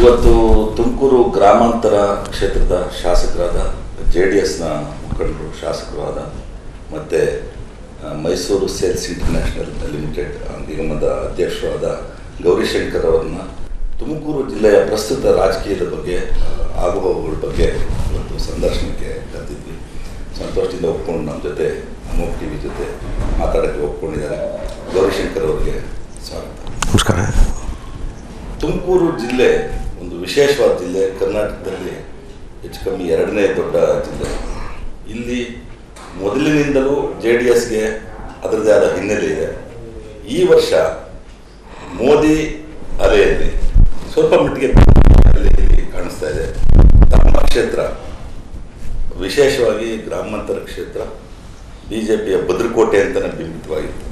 ಇವತ್ತು ತುಮಕೂರು ಗ್ರಾಮಾಂತರ ಕ್ಷೇತ್ರದ ಶಾಸಕರಾದ ಜೆ ಡಿ ಎಸ್ನ ಮುಖಂಡರು ಶಾಸಕರು ಆದ ಮತ್ತು ಮೈಸೂರು ಸೇಲ್ಸ್ ಇಂಟರ್ನ್ಯಾಷನಲ್ ಲಿಮಿಟೆಡ್ ನಿಗಮದ ಅಧ್ಯಕ್ಷರಾದ ಗೌರಿಶಂಕರ್ ಅವರನ್ನ ತುಮಕೂರು ಜಿಲ್ಲೆಯ ಪ್ರಸ್ತುತ ರಾಜಕೀಯದ ಬಗ್ಗೆ ಆಗುಹೋಗುಗಳ ಬಗ್ಗೆ ಇವತ್ತು ಸಂದರ್ಶನಕ್ಕೆ ಕರೆದಿದ್ವಿ. ಸಂತೋಷದಿಂದ ಒಪ್ಕೊಂಡು ನಮ್ಮ ಜೊತೆ ಅಮೋಕ್ ಟಿ ವಿ ಜೊತೆ ಮಾತಾಡೋಕ್ಕೆ ಒಪ್ಕೊಂಡಿದ್ದಾರೆ. ಗೌರಿಶಂಕರ್ ಅವರಿಗೆ ಸ್ವಾಗತ. ನಮಸ್ಕಾರ. ತುಮಕೂರು ಜಿಲ್ಲೆ ಒಂದು ವಿಶೇಷವಾದ ಜಿಲ್ಲೆ ಕರ್ನಾಟಕದಲ್ಲಿ ಹೆಚ್ಚು ಕಮ್ಮಿ ಎರಡನೇ ದೊಡ್ಡ ಜಿಲ್ಲೆ. ಇಲ್ಲಿ ಮೊದಲಿನಿಂದಲೂ ಜೆ ಡಿ ಎಸ್ಗೆ ಅದರದೇ ಆದ ಹಿನ್ನೆಲೆ ಇದೆ. ಈ ವರ್ಷ ಮೋದಿ ಅಲೆಯಲ್ಲಿ ಸ್ವಲ್ಪ ಮಟ್ಟಿಗೆ ಇಲ್ಲಿ ಕಾಣಿಸ್ತಾ ಇದೆ. ತಮ್ಮ ಕ್ಷೇತ್ರ, ವಿಶೇಷವಾಗಿ ಗ್ರಾಮಾಂತರ ಕ್ಷೇತ್ರ, ಬಿ ಜೆ ಪಿಯ ಭದ್ರಕೋಟೆ ಅಂತಲೇ ಬಿಂಬಿತವಾಗಿತ್ತು.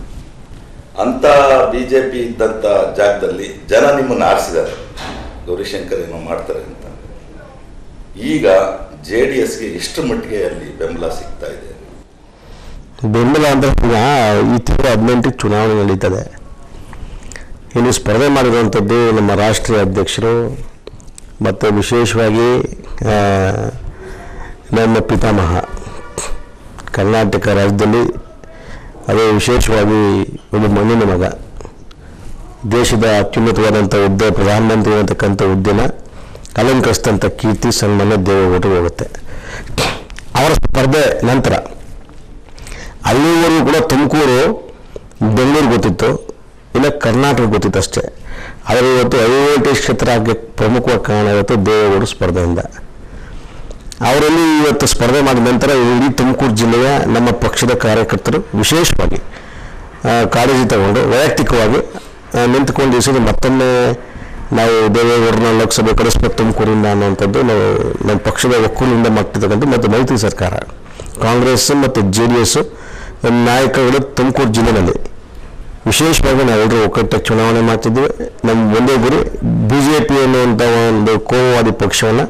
ಅಂಥ ಬಿ ಜೆ ಪಿ ಇದ್ದಂಥ ಜಾಗದಲ್ಲಿ ಜನ ನಿಮ್ಮನ್ನು ಆರಿಸಿದ್ದಾರೆ. ಗೌರಿಶಂಕರ್ ಏನೋ ಮಾಡ್ತಾರೆ ಅಂತ. ಈಗ ಜೆ ಡಿ ಎಸ್ಗೆ ಎಷ್ಟು ಮಟ್ಟಿಗೆ ಅಲ್ಲಿ ಬೆಂಬಲ ಸಿಗ್ತಾ ಇದೆ? ಬೆಂಬಲ ಅಂದರೆ ಈಗ ಈ ತಿಂಗಳು ಹದಿನೆಂಟಕ್ಕೆ ಚುನಾವಣೆ ನಡೀತದೆ. ಇನ್ನು ಸ್ಪರ್ಧೆ ಮಾಡಿರುವಂಥದ್ದು ನಮ್ಮ ರಾಷ್ಟ್ರೀಯ ಅಧ್ಯಕ್ಷರು, ಮತ್ತು ವಿಶೇಷವಾಗಿ ನಮ್ಮ ಪಿತಾಮಹ. ಕರ್ನಾಟಕ ರಾಜ್ಯದಲ್ಲಿ, ಅದೇ ವಿಶೇಷವಾಗಿ ಒಂದು ಮಣ್ಣಿನ ಮಗ. ದೇಶದ ಅತ್ಯುನ್ನತವಾದಂಥ ಹುದ್ದೆ ಪ್ರಧಾನಮಂತ್ರಿ ಅನ್ನತಕ್ಕಂಥ ಹುದ್ದೆನ ಅಲಂಕರಿಸಿದಂಥ ಕೀರ್ತಿ, ಸನ್ಮಾನ್ಯ ದೇವೇಗೌಡರಿಗೆ ಹೋಗುತ್ತೆ. ಅವರ ಸ್ಪರ್ಧೆ ನಂತರ ಅಲ್ಲಿವರೆಗೂ ಕೂಡ ತುಮಕೂರು, ಬೆಂಗಳೂರು ಗೊತ್ತಿತ್ತು ಇಲ್ಲ ಕರ್ನಾಟಕ ಗೊತ್ತಿತ್ತು ಅಷ್ಟೇ. ಆದರೆ ಇವತ್ತು ಹೈ ವೋಲ್ಟೇಜ್ ಕ್ಷೇತ್ರ ಆಗಕ್ಕೆ ಪ್ರಮುಖವಾಗಿ ಕಾರಣ ಇವತ್ತು ದೇವೇಗೌಡರು ಸ್ಪರ್ಧೆಯಿಂದ. ಅವರಲ್ಲಿ ಇವತ್ತು ಸ್ಪರ್ಧೆ ಮಾಡಿದ ನಂತರ ಇಡೀ ತುಮಕೂರು ಜಿಲ್ಲೆಯ ನಮ್ಮ ಪಕ್ಷದ ಕಾರ್ಯಕರ್ತರು ವಿಶೇಷವಾಗಿ ಕಾಳಜಿ ತಗೊಂಡು ವೈಯಕ್ತಿಕವಾಗಿ ನಿಂತ್ಕೊಂಡು ದಿವಸದ ಮತ್ತೊಮ್ಮೆ ನಾವು ದೇವೇಗೌಡರನ್ನ ಲೋಕಸಭೆ ಕಳಿಸ್ಬೇಕು ತುಮಕೂರಿಂದ ಅನ್ನುವಂಥದ್ದು ನಾವು ನಮ್ಮ ಪಕ್ಷದ ಒಕ್ಕೂಲಿಂದ ಮಾಡ್ತಿರ್ತಕ್ಕಂಥ ಮತ್ತು ಮೈತ್ರಿ ಸರ್ಕಾರ. ಕಾಂಗ್ರೆಸ್ ಮತ್ತು ಜೆ ಡಿ ಎಸ್ ನಾಯಕಗಳು ತುಮಕೂರು ಜಿಲ್ಲೆಯಲ್ಲಿ ವಿಶೇಷವಾಗಿ ನಾವೆಲ್ಲರೂ ಒಕ್ಕಟ್ಟ ಚುನಾವಣೆ ಮಾಡ್ತಿದ್ವಿ ನಮ್ಮ ಒಂದೇ ಗುರಿ ಬಿ ಜೆ ಪಿ ಅನ್ನುವಂಥ ಒಂದು ಕೋಮುವಾದಿ ಪಕ್ಷವನ್ನು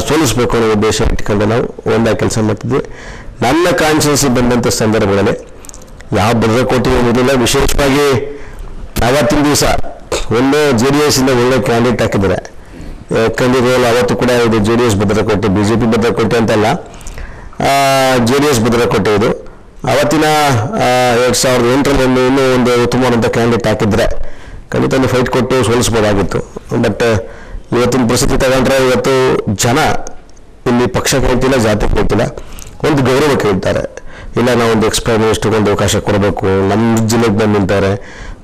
ಸೋಲಿಸಬೇಕು ಅನ್ನೋ ಉದ್ದೇಶ ಇಟ್ಕೊಂಡು ನಾವು ಒಂದಾಗಿ ಕೆಲಸ ಮಾಡ್ತಿದ್ವಿ ನನ್ನ ಕಾನ್ಫಿಡೆನ್ಸ್ ಬಂದಂಥ ಸಂದರ್ಭಗಳಲ್ಲಿ ಯಾವ ಭದ್ರಕೋಟೆ ಏನಿರಲಿಲ್ಲ ವಿಶೇಷವಾಗಿ ಅವತ್ತಿನ ದಿವಸ ಒಳ್ಳೆ ಜೆ ಡಿ ಇಂದ ಒಳ್ಳೆ ಕ್ಯಾಂಡಿಡೇಟ್ ಹಾಕಿದ್ದಾರೆ. ರೋಲ್ ಅವತ್ತು ಕೂಡ ಇದು ಜೆ ಡಿ ಎಸ್ ಭದ್ರಕೋಟೆ ಬಿ ಜೆ ಪಿ ಭದ್ರಕೋಟೆ ಅಂತಲ್ಲ ಜೆ ಡಿ ಎಸ್ ಭದ್ರಕೋಟೆ ಇದು. ಅವತ್ತಿನ ಎರಡು ಸಾವಿರದ ಎಂಟರಲ್ಲಿ ಇನ್ನೂ ಒಂದು ಉತ್ತಮವಾದಂಥ ಕ್ಯಾಂಡಿಡೇಟ್ ಹಾಕಿದ್ರೆ ಖಂಡಿತ ಒಂದು ಫೈಟ್ ಕೊಟ್ಟು ಸೋಲಿಸ್ಬೋದಾಗಿತ್ತು ಬಟ್ ಇವತ್ತಿನ ಪರಿಸ್ಥಿತಿ ತಗೊಂಡ್ರೆ ಇವತ್ತು ಜನ ಇಲ್ಲಿ ಪಕ್ಷ ಕೇಳ್ತಿಲ್ಲ, ಜಾತಿ ಕೇಳ್ತಿಲ್ಲ. ಒಂದು ಗೌರವ ಕೇಳ್ತಾರೆ. ಇಲ್ಲ ನಾವು ಒಂದು ಮಿನಿಸ್ಟರ್ಗೆ ಒಂದು ಅವಕಾಶ ಕೊಡಬೇಕು ನಮ್ಮ ಜಿಲ್ಲೆಗೆ ಬಂದು ನಿಂತಾರೆ.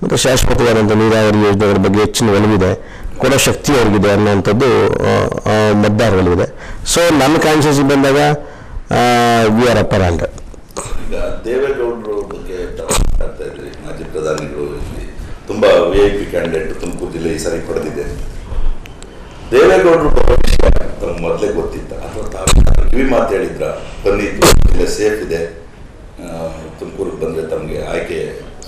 ಮತ್ತು ಶಾಶ್ವತವಾದಂಥ ನೀರಾವರಿ ಯೋಜನೆಗಳ ಬಗ್ಗೆ ಹೆಚ್ಚಿನ ಒಲವಿದೆ. ಕೊಡೋ ಶಕ್ತಿ ಅವ್ರಿಗಿದೆ ಅನ್ನೋವಂಥದ್ದು ಮತದಾರಗಳಿದೆ ಸೊ ನನ್ನ ಕಾನ್ಸಿಯಸ್ ಬಂದಾಗ ವಿ ಆರ್ ಅಪ್ಪರ್ ಹ್ಯಾಂಡ್ ಈಗ ದೇವೇಗೌಡರ ಬಗ್ಗೆ ಮಾತಾಡ್ತಾ ಇದ್ರಿ, ಮಾಜಿ ಪ್ರಧಾನಿಗಳು ತುಂಬ V I P candidate Tumakuru ಜಿಲ್ಲೆ ಈ ಸಾರಿ ಪಡೆದಿದೆ ದೇವೇಗೌಡರು ಬರೋ ವಿಷಯ ತಮ್ಗೆ ಮೊದಲೇ ಗೊತ್ತಿತ್ತ. ಅಥವಾ ತಾವು ಕಿವಿ ಮಾತು ಹೇಳಿದ್ರ, ಬನ್ನಿ ಸೇಫ್ ಇದೆ. ತುಮಕೂರಿಗೆ ಬಂದರೆ ತಮಗೆ ಆಯ್ಕೆ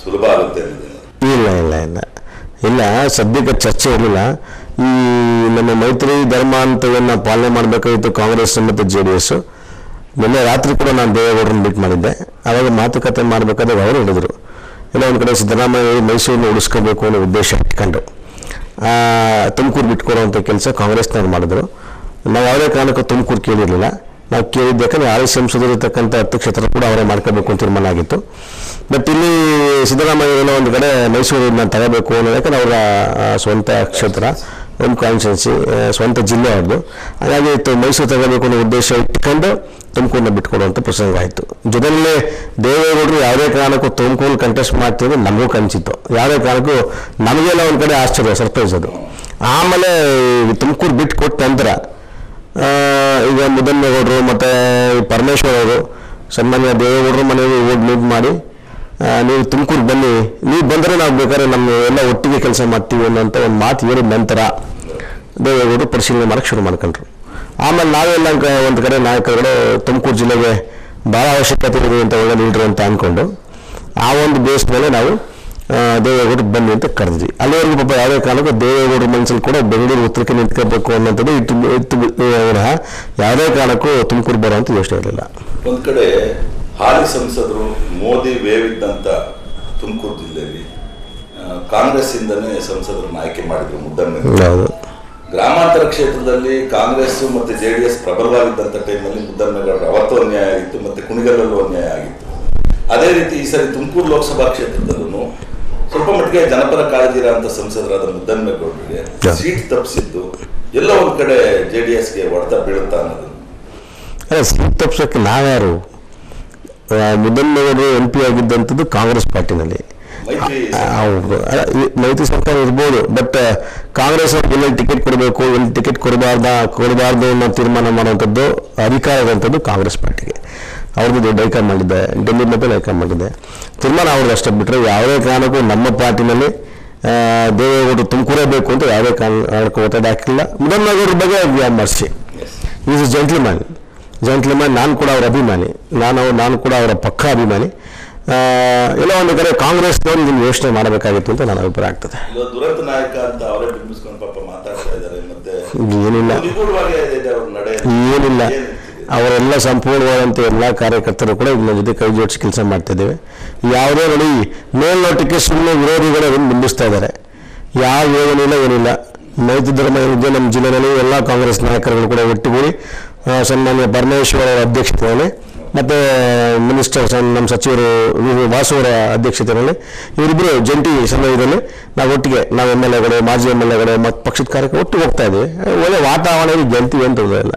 ಸುಲಭ ಆಗುತ್ತೆ ಅನ್ನೋದಿಲ್ಲ ಇಲ್ಲ ಇಲ್ಲ ಇಲ್ಲ. ಇಲ್ಲ, ಸದ್ಯಕ್ಕೆ ಚರ್ಚೆ ಇರಲಿಲ್ಲ. ಈ ನಮ್ಮ ಮೈತ್ರಿ ಧರ್ಮ ಅಂತವನ್ನು ಪಾಲನೆ ಮಾಡಬೇಕಾಗಿತ್ತು ಕಾಂಗ್ರೆಸ್ ಮತ್ತು ಜೆ ಡಿ ಎಸ್. ನಿನ್ನೆ ರಾತ್ರಿ ಕೂಡ ನಾನು ದೇವೇಗೌಡರನ್ನ ಮೀಟ್ ಮಾಡಿದ್ದೆ. ಆವಾಗ ಮಾತುಕತೆ ಮಾಡಬೇಕಾದಾಗ ಅವರು ಹೇಳಿದರು, ಇಲ್ಲ, ಒಂದು ಕಡೆ ಸಿದ್ದರಾಮಯ್ಯ ಮೈಸೂರನ್ನ ಉಳಿಸ್ಕೋಬೇಕು ಅನ್ನೋ ಉದ್ದೇಶ ಇಟ್ಕೊಂಡು ತುಮಕೂರು ಬಿಟ್ಕೊಡುವಂಥ ಕೆಲಸ ಕಾಂಗ್ರೆಸ್ನವ್ರು ಮಾಡಿದ್ರು. ನಾವು ಯಾವುದೇ ಕಾರಣಕ್ಕೂ ತುಮಕೂರು ಕೇಳಿರಲಿಲ್ಲ. ನಾವು ಕೇಳಿದ್ದು ಯಾಕಂದರೆ ಆರ್ ಎಸ್ ಸಂಸದರಿರ್ತಕ್ಕಂಥ ಹತ್ತು ಕ್ಷೇತ್ರ ಕೂಡ ಅವರೇ ಮಾಡ್ಕೋಬೇಕು ಅಂತ ತೀರ್ಮಾನ ಆಗಿತ್ತು. ಬಟ್ ಇಲ್ಲಿ ಸಿದ್ದರಾಮಯ್ಯ ಒಂದು ಕಡೆ ಮೈಸೂರನ್ನ ತಗೋಬೇಕು ಅನ್ನೋದಕ್ಕೆ ಅವರ ಸ್ವಂತ ಕ್ಷೇತ್ರ ಒಂದು ಕಾನ್ಸ್ಟಿಟ್ಯೂನ್ಸಿ ಸ್ವಂತ ಜಿಲ್ಲೆ ಅವ್ರದ್ದು. ಹಾಗಾಗಿ ಮೈಸೂರು ತಗೋಬೇಕು ಅನ್ನೋ ಉದ್ದೇಶ ಇಟ್ಕೊಂಡು ತುಮಕೂರನ್ನ ಬಿಟ್ಕೊಡುವಂಥ ಪ್ರಸಂಗ ಆಯಿತು. ಜೊತೆಯಲ್ಲಿ ದೇವೇಗೌಡರು ಯಾವುದೇ ಕಾರಣಕ್ಕೂ ತುಮಕೂರು ಕಂಟೆಸ್ಟ್ ಮಾಡ್ತಿದ್ರು ನಮಗೂ ಕನಸಿತ್ತು ಯಾವುದೇ ಕಾರಣಕ್ಕೂ ನಮಗೆಲ್ಲ ಒಂದು ಕಡೆ ಆಶ್ಚರ್ಯ ಸರ್ಪ್ರೈಸ್ ಅದು. ಆಮೇಲೆ ತುಮಕೂರು ಬಿಟ್ಟು ಕೊಟ್ಟ ನಂತರ ಈಗ ಮುದನ್ನೇಗೌಡರು ಮತ್ತು ಪರಮೇಶ್ವರ್ ಅವರು ಸನ್ಮಾನ್ಯ ದೇವೇಗೌಡರು ಮನೆಗೆ ಹೋಗಿ ಮೀಟ್ ಮಾಡಿ ನೀವು ತುಮಕೂರು ಬನ್ನಿ. ನೀವು ಬಂದರೆ ನಾವು ಬೇಕಾದ್ರೆ ನಮ್ಮ ಎಲ್ಲ ಒಟ್ಟಿಗೆ ಕೆಲಸ ಮಾಡ್ತೀವಿ ಅನ್ನೋಂಥ ಒಂದು ಮಾತು ಹೇಳಿದ ನಂತರ ದೇವೇಗೌಡರು ಪರಿಶೀಲನೆ ಮಾಡೋಕ್ಕೆ ಶುರು ಮಾಡ್ಕೊಂಡ್ರು. ಆಮೇಲೆ ನಾವೆಲ್ಲ ಒಂದು ಕಡೆ ನಾಯಕರುಗಳು ತುಮಕೂರು ಜಿಲ್ಲೆಗೆ ಭಾಳ ಅವಶ್ಯಕತೆ ಇದೆ ಅಂತ ಒಳ್ಳೆ ಲೀಡ್ರು ಅಂತ ಅಂದ್ಕೊಂಡು ಆ ಒಂದು ಬೇಸ್ ಮೇಲೆ ನಾವು ದೇವೇಗೌಡರು ಬನ್ನಿ ಅಂತ ಕರೆದ್ವಿ. ಅಲ್ಲಿವರೆಗೂ ಪಾಪ ಯಾವುದೇ ಕಾರಣಕ್ಕೂ ದೇವೇಗೌಡರ ಮನಸ್ಸಲ್ಲಿ ಕೂಡ ಬೆಂಗಳೂರು ಉತ್ತರಕ್ಕೆ ನಿಂತ್ಕೋಬೇಕು ಅನ್ನೋಂಥದ್ದು ಇತ್ತು ಇತ್ತು ಅವರ ಯಾವುದೇ ಕಾರಣಕ್ಕೂ ತುಮಕೂರು ಬರುವಂಥ ಯೋಚನೆ ಇರಲಿಲ್ಲ. ಒಂದು ಕಡೆ ಹಾಲಿ ಸಂಸದರು ಮೋದಿ ವೇವ್ ಇದ್ದಂಥ ತುಮಕೂರು ಜಿಲ್ಲೆಯಲ್ಲಿ ಕಾಂಗ್ರೆಸ್ ಕಾಂಗ್ರೆಸ್ಸಿಂದನೇ ಸಂಸದರನ್ನು ಆಯ್ಕೆ ಮಾಡಿದ್ರು ಹೌದು. ಗ್ರಾಮಾಂತರ ಕ್ಷೇತ್ರದಲ್ಲಿ ಕಾಂಗ್ರೆಸ್ ಮತ್ತು ಜೆ ಡಿ ಎಸ್ ಪ್ರಬಲವಾಗಿದ್ದಂಥ ಟೈಮಲ್ಲಿ ಮುದ್ದಮ್ಮೇಗೌಡರು ಅವತ್ತು ಅನ್ಯಾಯ ಆಗಿತ್ತು ಮತ್ತು ಕುಣಿಗಲ್ಲಲ್ಲೂ ಅನ್ಯಾಯ ಆಗಿತ್ತು. ಅದೇ ರೀತಿ ಈ ಸರಿ ತುಮಕೂರು ಲೋಕಸಭಾ ಕ್ಷೇತ್ರದಲ್ಲೂ ಸ್ವಲ್ಪ ಮಟ್ಟಿಗೆ ಜನಪರ ಕಾಳಜಿ ಅಂತ ಸಂಸದರಾದ ಮುದ್ದನ್ಮೇಗೌಡರಿಗೆ. ಸೀಟ್ ತಪ್ಪಿಸಿದ್ದು ಎಲ್ಲ ಒಂದು ಕಡೆ ಜೆ ಡಿ ಎಸ್ಗೆ ಹೊಡೆತ ಬೀಳುತ್ತಾ ಅನ್ನೋದು. ಅಲ್ಲ ಸೀಟ್ ತಪ್ಪಿಸೋಕ್ಕೆ ನಾವ್ಯಾರು? ಮುದ್ದನ್ಮೇಗೌಡರು ಎಂ ಪಿ ಆಗಿದ್ದಂಥದ್ದು ಕಾಂಗ್ರೆಸ್ ಪಾರ್ಟಿನಲ್ಲಿ. ಮೈತ್ರಿ ಸರ್ಕಾರ ಇರ್ಬೋದು ಬಟ್ ಕಾಂಗ್ರೆಸ್ ಅವ್ರಿಗೆ ಟಿಕೆಟ್ ಕೊಡಬೇಕು ಎಲ್ಲಿ ಟಿಕೆಟ್ ಕೊಡಬಾರ್ದ ಕೊಡಬಾರ್ದು ಅನ್ನೋ ತೀರ್ಮಾನ ಮಾಡುವಂಥದ್ದು ಅಧಿಕಾರ ಇರುವಂಥದ್ದು ಕಾಂಗ್ರೆಸ್ ಪಾರ್ಟಿಗೆ. ಅವ್ರದ್ದು ದೊಡ್ಡ ಐಕಾನ್ ಮಾಡಿದ್ದೆ ಡೆಲ್ಲಿ ಮೇಲೆ ಐಕಾನ್ ಮಾಡಿದ್ದೆ. ತೀರ್ಮಾನ ಅವ್ರದ್ದು ಅಷ್ಟೇ ಬಿಟ್ಟರೆ ಯಾವುದೇ ಕಾರಣಕ್ಕೂ ನಮ್ಮ ಪಾರ್ಟಿನಲ್ಲಿ ದೇವೇಗೌಡರು ತುಮಕೂರೇ ಬೇಕು ಅಂತ ಯಾವುದೇ ಕಾರಣಕ್ಕೂ ಒತ್ತಡ ಹಾಕಿಲ್ಲ. ಮುದ್ದನ್ಮೇಗೌಡರ ಬಗ್ಗೆ we are mercy is a gentleman gentleman ನಾನು ಕೂಡ ಅವರ ಅಭಿಮಾನಿ. ನಾನು ನಾನು ಕೂಡ ಅವರ ಪಕ್ಕ ಅಭಿಮಾನಿ. ಎಲ್ಲ ಒಂದು ಕಡೆ ಕಾಂಗ್ರೆಸ್ನವ್ರು ಇದನ್ನು ಯೋಚನೆ ಮಾಡಬೇಕಾಗಿತ್ತು ಅಂತ ನನ್ನ ಅಭಿಪ್ರಾಯ ಆಗ್ತದೆ. ಅವರೇ ಏನಿಲ್ಲ. ಅವ್ರ ಏನಿಲ್ಲ? ಅವರೆಲ್ಲ ಸಂಪೂರ್ಣವಾದಂಥ ಎಲ್ಲ ಕಾರ್ಯಕರ್ತರು ಕೂಡ ಇದ್ರ ಜೊತೆ ಕೈ ಜೋಡಿಸಿ ಕೆಲಸ ಮಾಡ್ತಿದ್ದೇವೆ. ಯಾವುದೇ ನೋಡಿ ಮೇಲ್ನೋಟಕ್ಕೆ ಸುಮ್ಮನೆ ವಿರೋಧಿಗಳು ಅದನ್ನು ಬಿಂಬಿಸ್ತಾ ಇದ್ದಾರೆ. ಯಾವ ಯೋಜನೆಯಿಲ್ಲ ಏನಿಲ್ಲ. ಮೈತ್ರಿ ಧರ್ಮ ವಿರುದ್ಧ ನಮ್ಮ ಜಿಲ್ಲೆಯಲ್ಲಿ ಎಲ್ಲ ಕಾಂಗ್ರೆಸ್ ನಾಯಕರುಗಳು ಕೂಡ ಒಟ್ಟುಗೂಡಿ ಸನ್ಮಾನ್ಯ ಪರಮೇಶ್ವರ ಅಧ್ಯಕ್ಷತೆಯಲ್ಲಿ, ಮತ್ತು ಮಿನಿಸ್ಟರ್ ನಮ್ಮ ಸಚಿವರು ವಿ- ವಾಸು ಅವರ ಅಧ್ಯಕ್ಷತೆಯಲ್ಲಿ ಇವರಿಬ್ಬರು ಜಂಟಿ ಸಮಯದಲ್ಲಿ ನಾವು ಒಟ್ಟಿಗೆ, ನಾವು ಎಂ ಎಲ್ ಎಗಳು, ಮಾಜಿ ಎಂ ಎಲ್ ಎಗಳು ಮತ್ತು ಪಕ್ಷದ ಕಾರ್ಯಕ್ರಮ ಒಟ್ಟು ಹೋಗ್ತಾ ಇದ್ದೀವಿ. ಒಳ್ಳೆ ವಾತಾವರಣ ಗೆಲ್ತೀವಿ ಅಂತ ಇಲ್ಲ.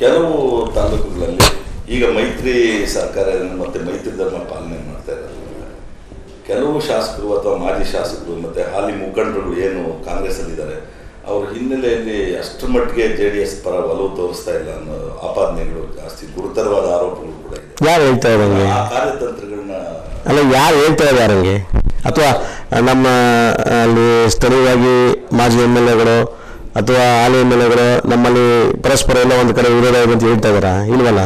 ಕೆಲವು ತಾಲೂಕುಗಳಲ್ಲಿ ಈಗ ಮೈತ್ರಿ ಸರ್ಕಾರ ಮತ್ತೆ ಮೈತ್ರಿ ಧರ್ಮ ಪಾಲನೆ ಮಾಡ್ತಾ ಇದ್ದಾರೆ ಕೆಲವು ಶಾಸಕರು ಅಥವಾ ಮಾಜಿ ಶಾಸಕರು ಮತ್ತು ಹಾಲಿ ಮುಖಂಡರುಗಳು ಏನು ಕಾಂಗ್ರೆಸ್ ಅಲ್ಲಿ ಇದ್ದಾರೆ ಅವ್ರ ಹಿನ್ನೆಲೆಯಲ್ಲಿ ಅಷ್ಟರ ಮಟ್ಟಿಗೆ ಜೆ ಡಿ ಎಸ್ ಪರ ಒಲವು ತೋರಿಸ್ತಾ ಇಲ್ಲ ಅನ್ನೋ ಆಪಾದನೆಗಳು ಜಾಸ್ತಿ ಗುರುತರವಾದ ಆರೋಪಗಳು ಕೂಡ ಇದೆ. ಯಾರು ಹೇಳ್ತಾ ಇದ್ದಾರೆ ಆ ಕಾರ್ಯತಂತ್ರಗಳನ್ನ ಅಲ್ಲ ಯಾರು ಹೇಳ್ತಾ ಇದ್ದಾರೆ ಅಥವಾ ನಮ್ಮ ಅಲ್ಲಿ ಸ್ಥಳೀಯವಾಗಿ ಮಾಜಿ ಎಂ ಎಲ್ ಎಗಳು ಅಥವಾ ಹಾಲಿ ಎಂ ನಮ್ಮಲ್ಲಿ ಪರಸ್ಪರ ಎಲ್ಲ ಒಂದು ಕಡೆ ವಿರೋಧ ಇದೆ ಅಂತ ಹೇಳ್ತಾ ಇದ್ದಾರಾ? ಇಲ್ವಲ್ಲ?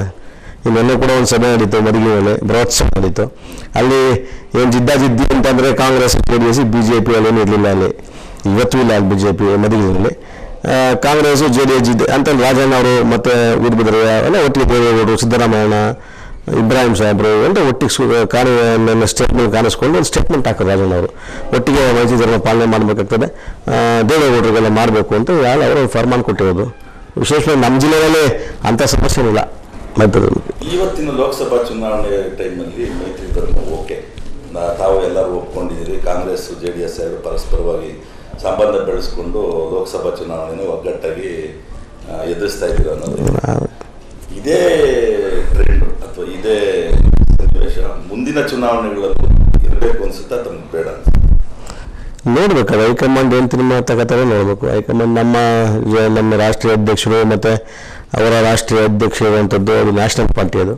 ಇನ್ನೊಂದು ಕೂಡ ಒಂದು ಸಭೆ ನಡೀತು ಮದುವೆಯಲ್ಲಿ ಬೃಹತ್ ಸಭೆ ನಡೀತು. ಅಲ್ಲಿ ಏನು ಜಿದ್ದಾಜಿದ್ದಿ ಅಂತಂದರೆ Congress, J D S, B J P ಅಲ್ಲಿ ಏನು ಇರಲಿಲ್ಲ ಅಲ್ಲಿ. ಇವತ್ತೂ ಇಲ್ಲ ಅಲ್ಲಿ ಬಿ ಜೆ ಪಿ ಮಡಿಗೆಯಲ್ಲಿ ಕಾಂಗ್ರೆಸ್, ಜೆ ಡಿ ಎಸ್ ಜಿದ್ದೆ ಅಂತಂದು ರಾಜಣ್ಣ ಅವರು ಮತ್ತು ವೀರಭದ್ರಯ್ಯ, ಎಲ್ಲ ಒಟ್ಟಿಗೆ ದೇವೇಗೌಡರು ಸಿದ್ದರಾಮಯ್ಯ ಇಬ್ರಾಹಿಂ ಸಾಹೇಬ್ರು ಅಂತ ಒಟ್ಟಿಗೆ ಕಾರ್ಯ ಸ್ಟೇಟ್ಮೆಂಟ್ ಕಾಣಿಸ್ಕೊಂಡು ಒಂದು ಸ್ಟೇಟ್ಮೆಂಟ್ ಹಾಕೋದು ರಾಜಣ್ಣ ಅವರು ಒಟ್ಟಿಗೆ ವೈದ್ಯ ಧರ್ಮ ಪಾಲನೆ ಮಾಡಬೇಕಾಗ್ತದೆ. ದೇವೇಗೌಡರಿಗೆಲ್ಲ ಮಾಡಬೇಕು ಅಂತ ಯಾರು ಅವರು ಫರ್ಮಾನ್ ಕೊಟ್ಟಿರೋದು. ವಿಶೇಷವಾಗಿ ನಮ್ಮ ಜಿಲ್ಲೆಯಲ್ಲಿ ಅಂಥ ಸಮಸ್ಯೆ ಇಲ್ಲ. ಮೈತ್ರಿ ಇವತ್ತಿನ ಲೋಕಸಭಾ ಚುನಾವಣೆ ಟೈಮಲ್ಲಿ ಮೈತ್ರಿ ಧರ್ಮ ಓಕೆ. ತಾವು ಎಲ್ಲರೂ ಒಪ್ಕೊಂಡಿದ್ದೀರಿ. ಕಾಂಗ್ರೆಸ್ ಜೆ ಡಿ ಎಸ್ ಎರಡು ಪರಸ್ಪರವಾಗಿ ಸಂಬಂಧ ಬೆಳೆಸ್ಕೊಂಡು ಲೋಕಸಭಾ ಚುನಾವಣೆನ ಒಗ್ಗಟ್ಟಾಗಿ ಎದುರಿಸ್ತಾ ಇದ್ದೀರ ಅನ್ನೋದು. ಇದೇ ಅಥವಾ ಇದೇ ಸನ್ನಿವೇಶ ಮುಂದಿನ ಚುನಾವಣೆಗಳಲ್ಲೂ ಇರಬೇಕು ಅನ್ಸುತ್ತಾ ತಮ್ಗೆ ಬೇಡ ಅನ್ಸುತ್ತೆ? ನೋಡ್ಬೇಕು ಹೈಕಮಾಂಡ್ ಏನು ತೀರ್ಮಾನ ತಗೋತಾರೆ ನೋಡಬೇಕು. ಹೈಕಮಾಂಡ್ ನಮ್ಮ ನಮ್ಮ ರಾಷ್ಟ್ರೀಯ ಅಧ್ಯಕ್ಷರು ಮತ್ತು ಅವರ ರಾಷ್ಟ್ರೀಯ ಅಧ್ಯಕ್ಷ ಇರುವಂಥದ್ದು ಅದು ನ್ಯಾಷನಲ್ ಪಾರ್ಟಿ ಅದು.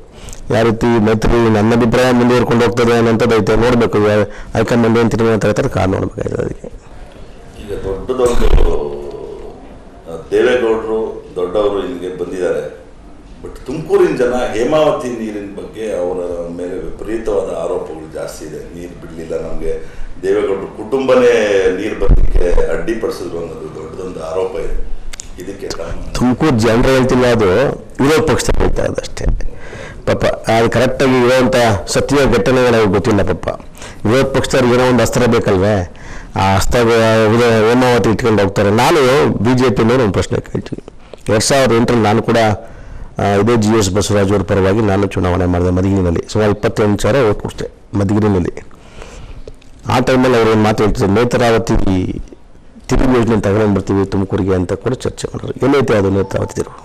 ಯಾವ ರೀತಿ ಮೈತ್ರಿ ನನ್ನ ಅಭಿಪ್ರಾಯ ಮುಂದುವರ್ಕೊಂಡು ಹೋಗ್ತದೆ ಅನ್ನೋಂಥದ್ದು ಐತೆ. ನೋಡ್ಬೇಕು ಹೈಕಮಾಂಡ್ ಏನು ತೀರ್ಮಾನ ತಗೋತಾರೆ ಕಾರ್ ನೋಡ್ಬೇಕಾಯ್ತದೆ ಅದಕ್ಕೆ. ಈಗ ದೊಡ್ಡದೊಂದು ದೇವೇಗೌಡರು ದೊಡ್ಡವರು ಇಲ್ಲಿಗೆ ಬಂದಿದ್ದಾರೆ. ಬಟ್ ತುಮಕೂರಿನ ಜನ ಹೇಮಾವತಿ ನೀರಿನ ಬಗ್ಗೆ ಅವರ ಮೇಲೆ ವಿಪರೀತವಾದ ಆರೋಪಗಳು ಜಾಸ್ತಿ ಇದೆ. ನೀರು ಬಿಡಲಿಲ್ಲ ನಮಗೆ. ದೇವೇಗೌಡರು ಕುಟುಂಬನೇ ನೀರು ಬರಲಿಕ್ಕೆ ಅಡ್ಡಿಪಡಿಸಿದ್ರು ಅನ್ನೋದು ದೊಡ್ಡದೊಂದು ಆರೋಪ ಇದೆ. ಇದಕ್ಕೆ ತುಮಕೂರು ಜನರು ಹೇಳ್ತಿಲ್ಲ ಅದು ವಿರೋಧ ಪಕ್ಷ ಹೇಳ್ತಾ ಅಷ್ಟೇ. ಪಾಪ, ಅದು ಕರೆಕ್ಟಾಗಿ ಇರೋವಂಥ ಸತ್ಯ ಘಟನೆಗಳು ಗೊತ್ತಿಲ್ಲ ಪಾಪ. ವಿರೋಧ ಪಕ್ಷದವ್ರಿಗೆ ಏನೋ ಒಂದು ಅಸ್ತ್ರ ಬೇಕಲ್ವೇ? ಆ ಅಸ್ತ್ರ ಹೇಮಾವತಿ ಇಟ್ಕೊಂಡು ಹೋಗ್ತಾರೆ. ನಾನು ಬಿ ಜೆ ಪಿನವರು ಒಂದು ಪ್ರಶ್ನೆ ಕೇಳ್ತೀನಿ. ಎರಡು ಸಾವಿರದ ಎಂಟರಲ್ಲಿ ನಾನು ಕೂಡ ಇದೇ ಜಿ ಎಸ್ ಬಸವರಾಜ್ ಅವರ ಪರವಾಗಿ ನಾನು ಚುನಾವಣೆ ಮಾಡಿದೆ ಮಧುಗಿರಿನಲ್ಲಿ ಸುಮಾರು ಇಪ್ಪತ್ತೆಂಟು ಸಾವಿರ ಓಟ್ ಕೊಡ್ತೆ ಮಧುಗಿರಿನಲ್ಲಿ ಆ ಟೈಮಲ್ಲಿ ಅವರು ಏನು ಮಾತು ಹೇಳ್ತಿದ್ರು, ನೇತ್ರಾವತಿ ತಿರುಗಿ ಯೋಜನೆ ತಗೊಂಡು ಬರ್ತೀವಿ ತುಮಕೂರಿಗೆ ಅಂತ ಕೂಡ ಚರ್ಚೆ ಮಾಡಿದ್ರು ಏನೈತೆ ಅದು ನೇತ್ರಾವತಿ ತಿರುವು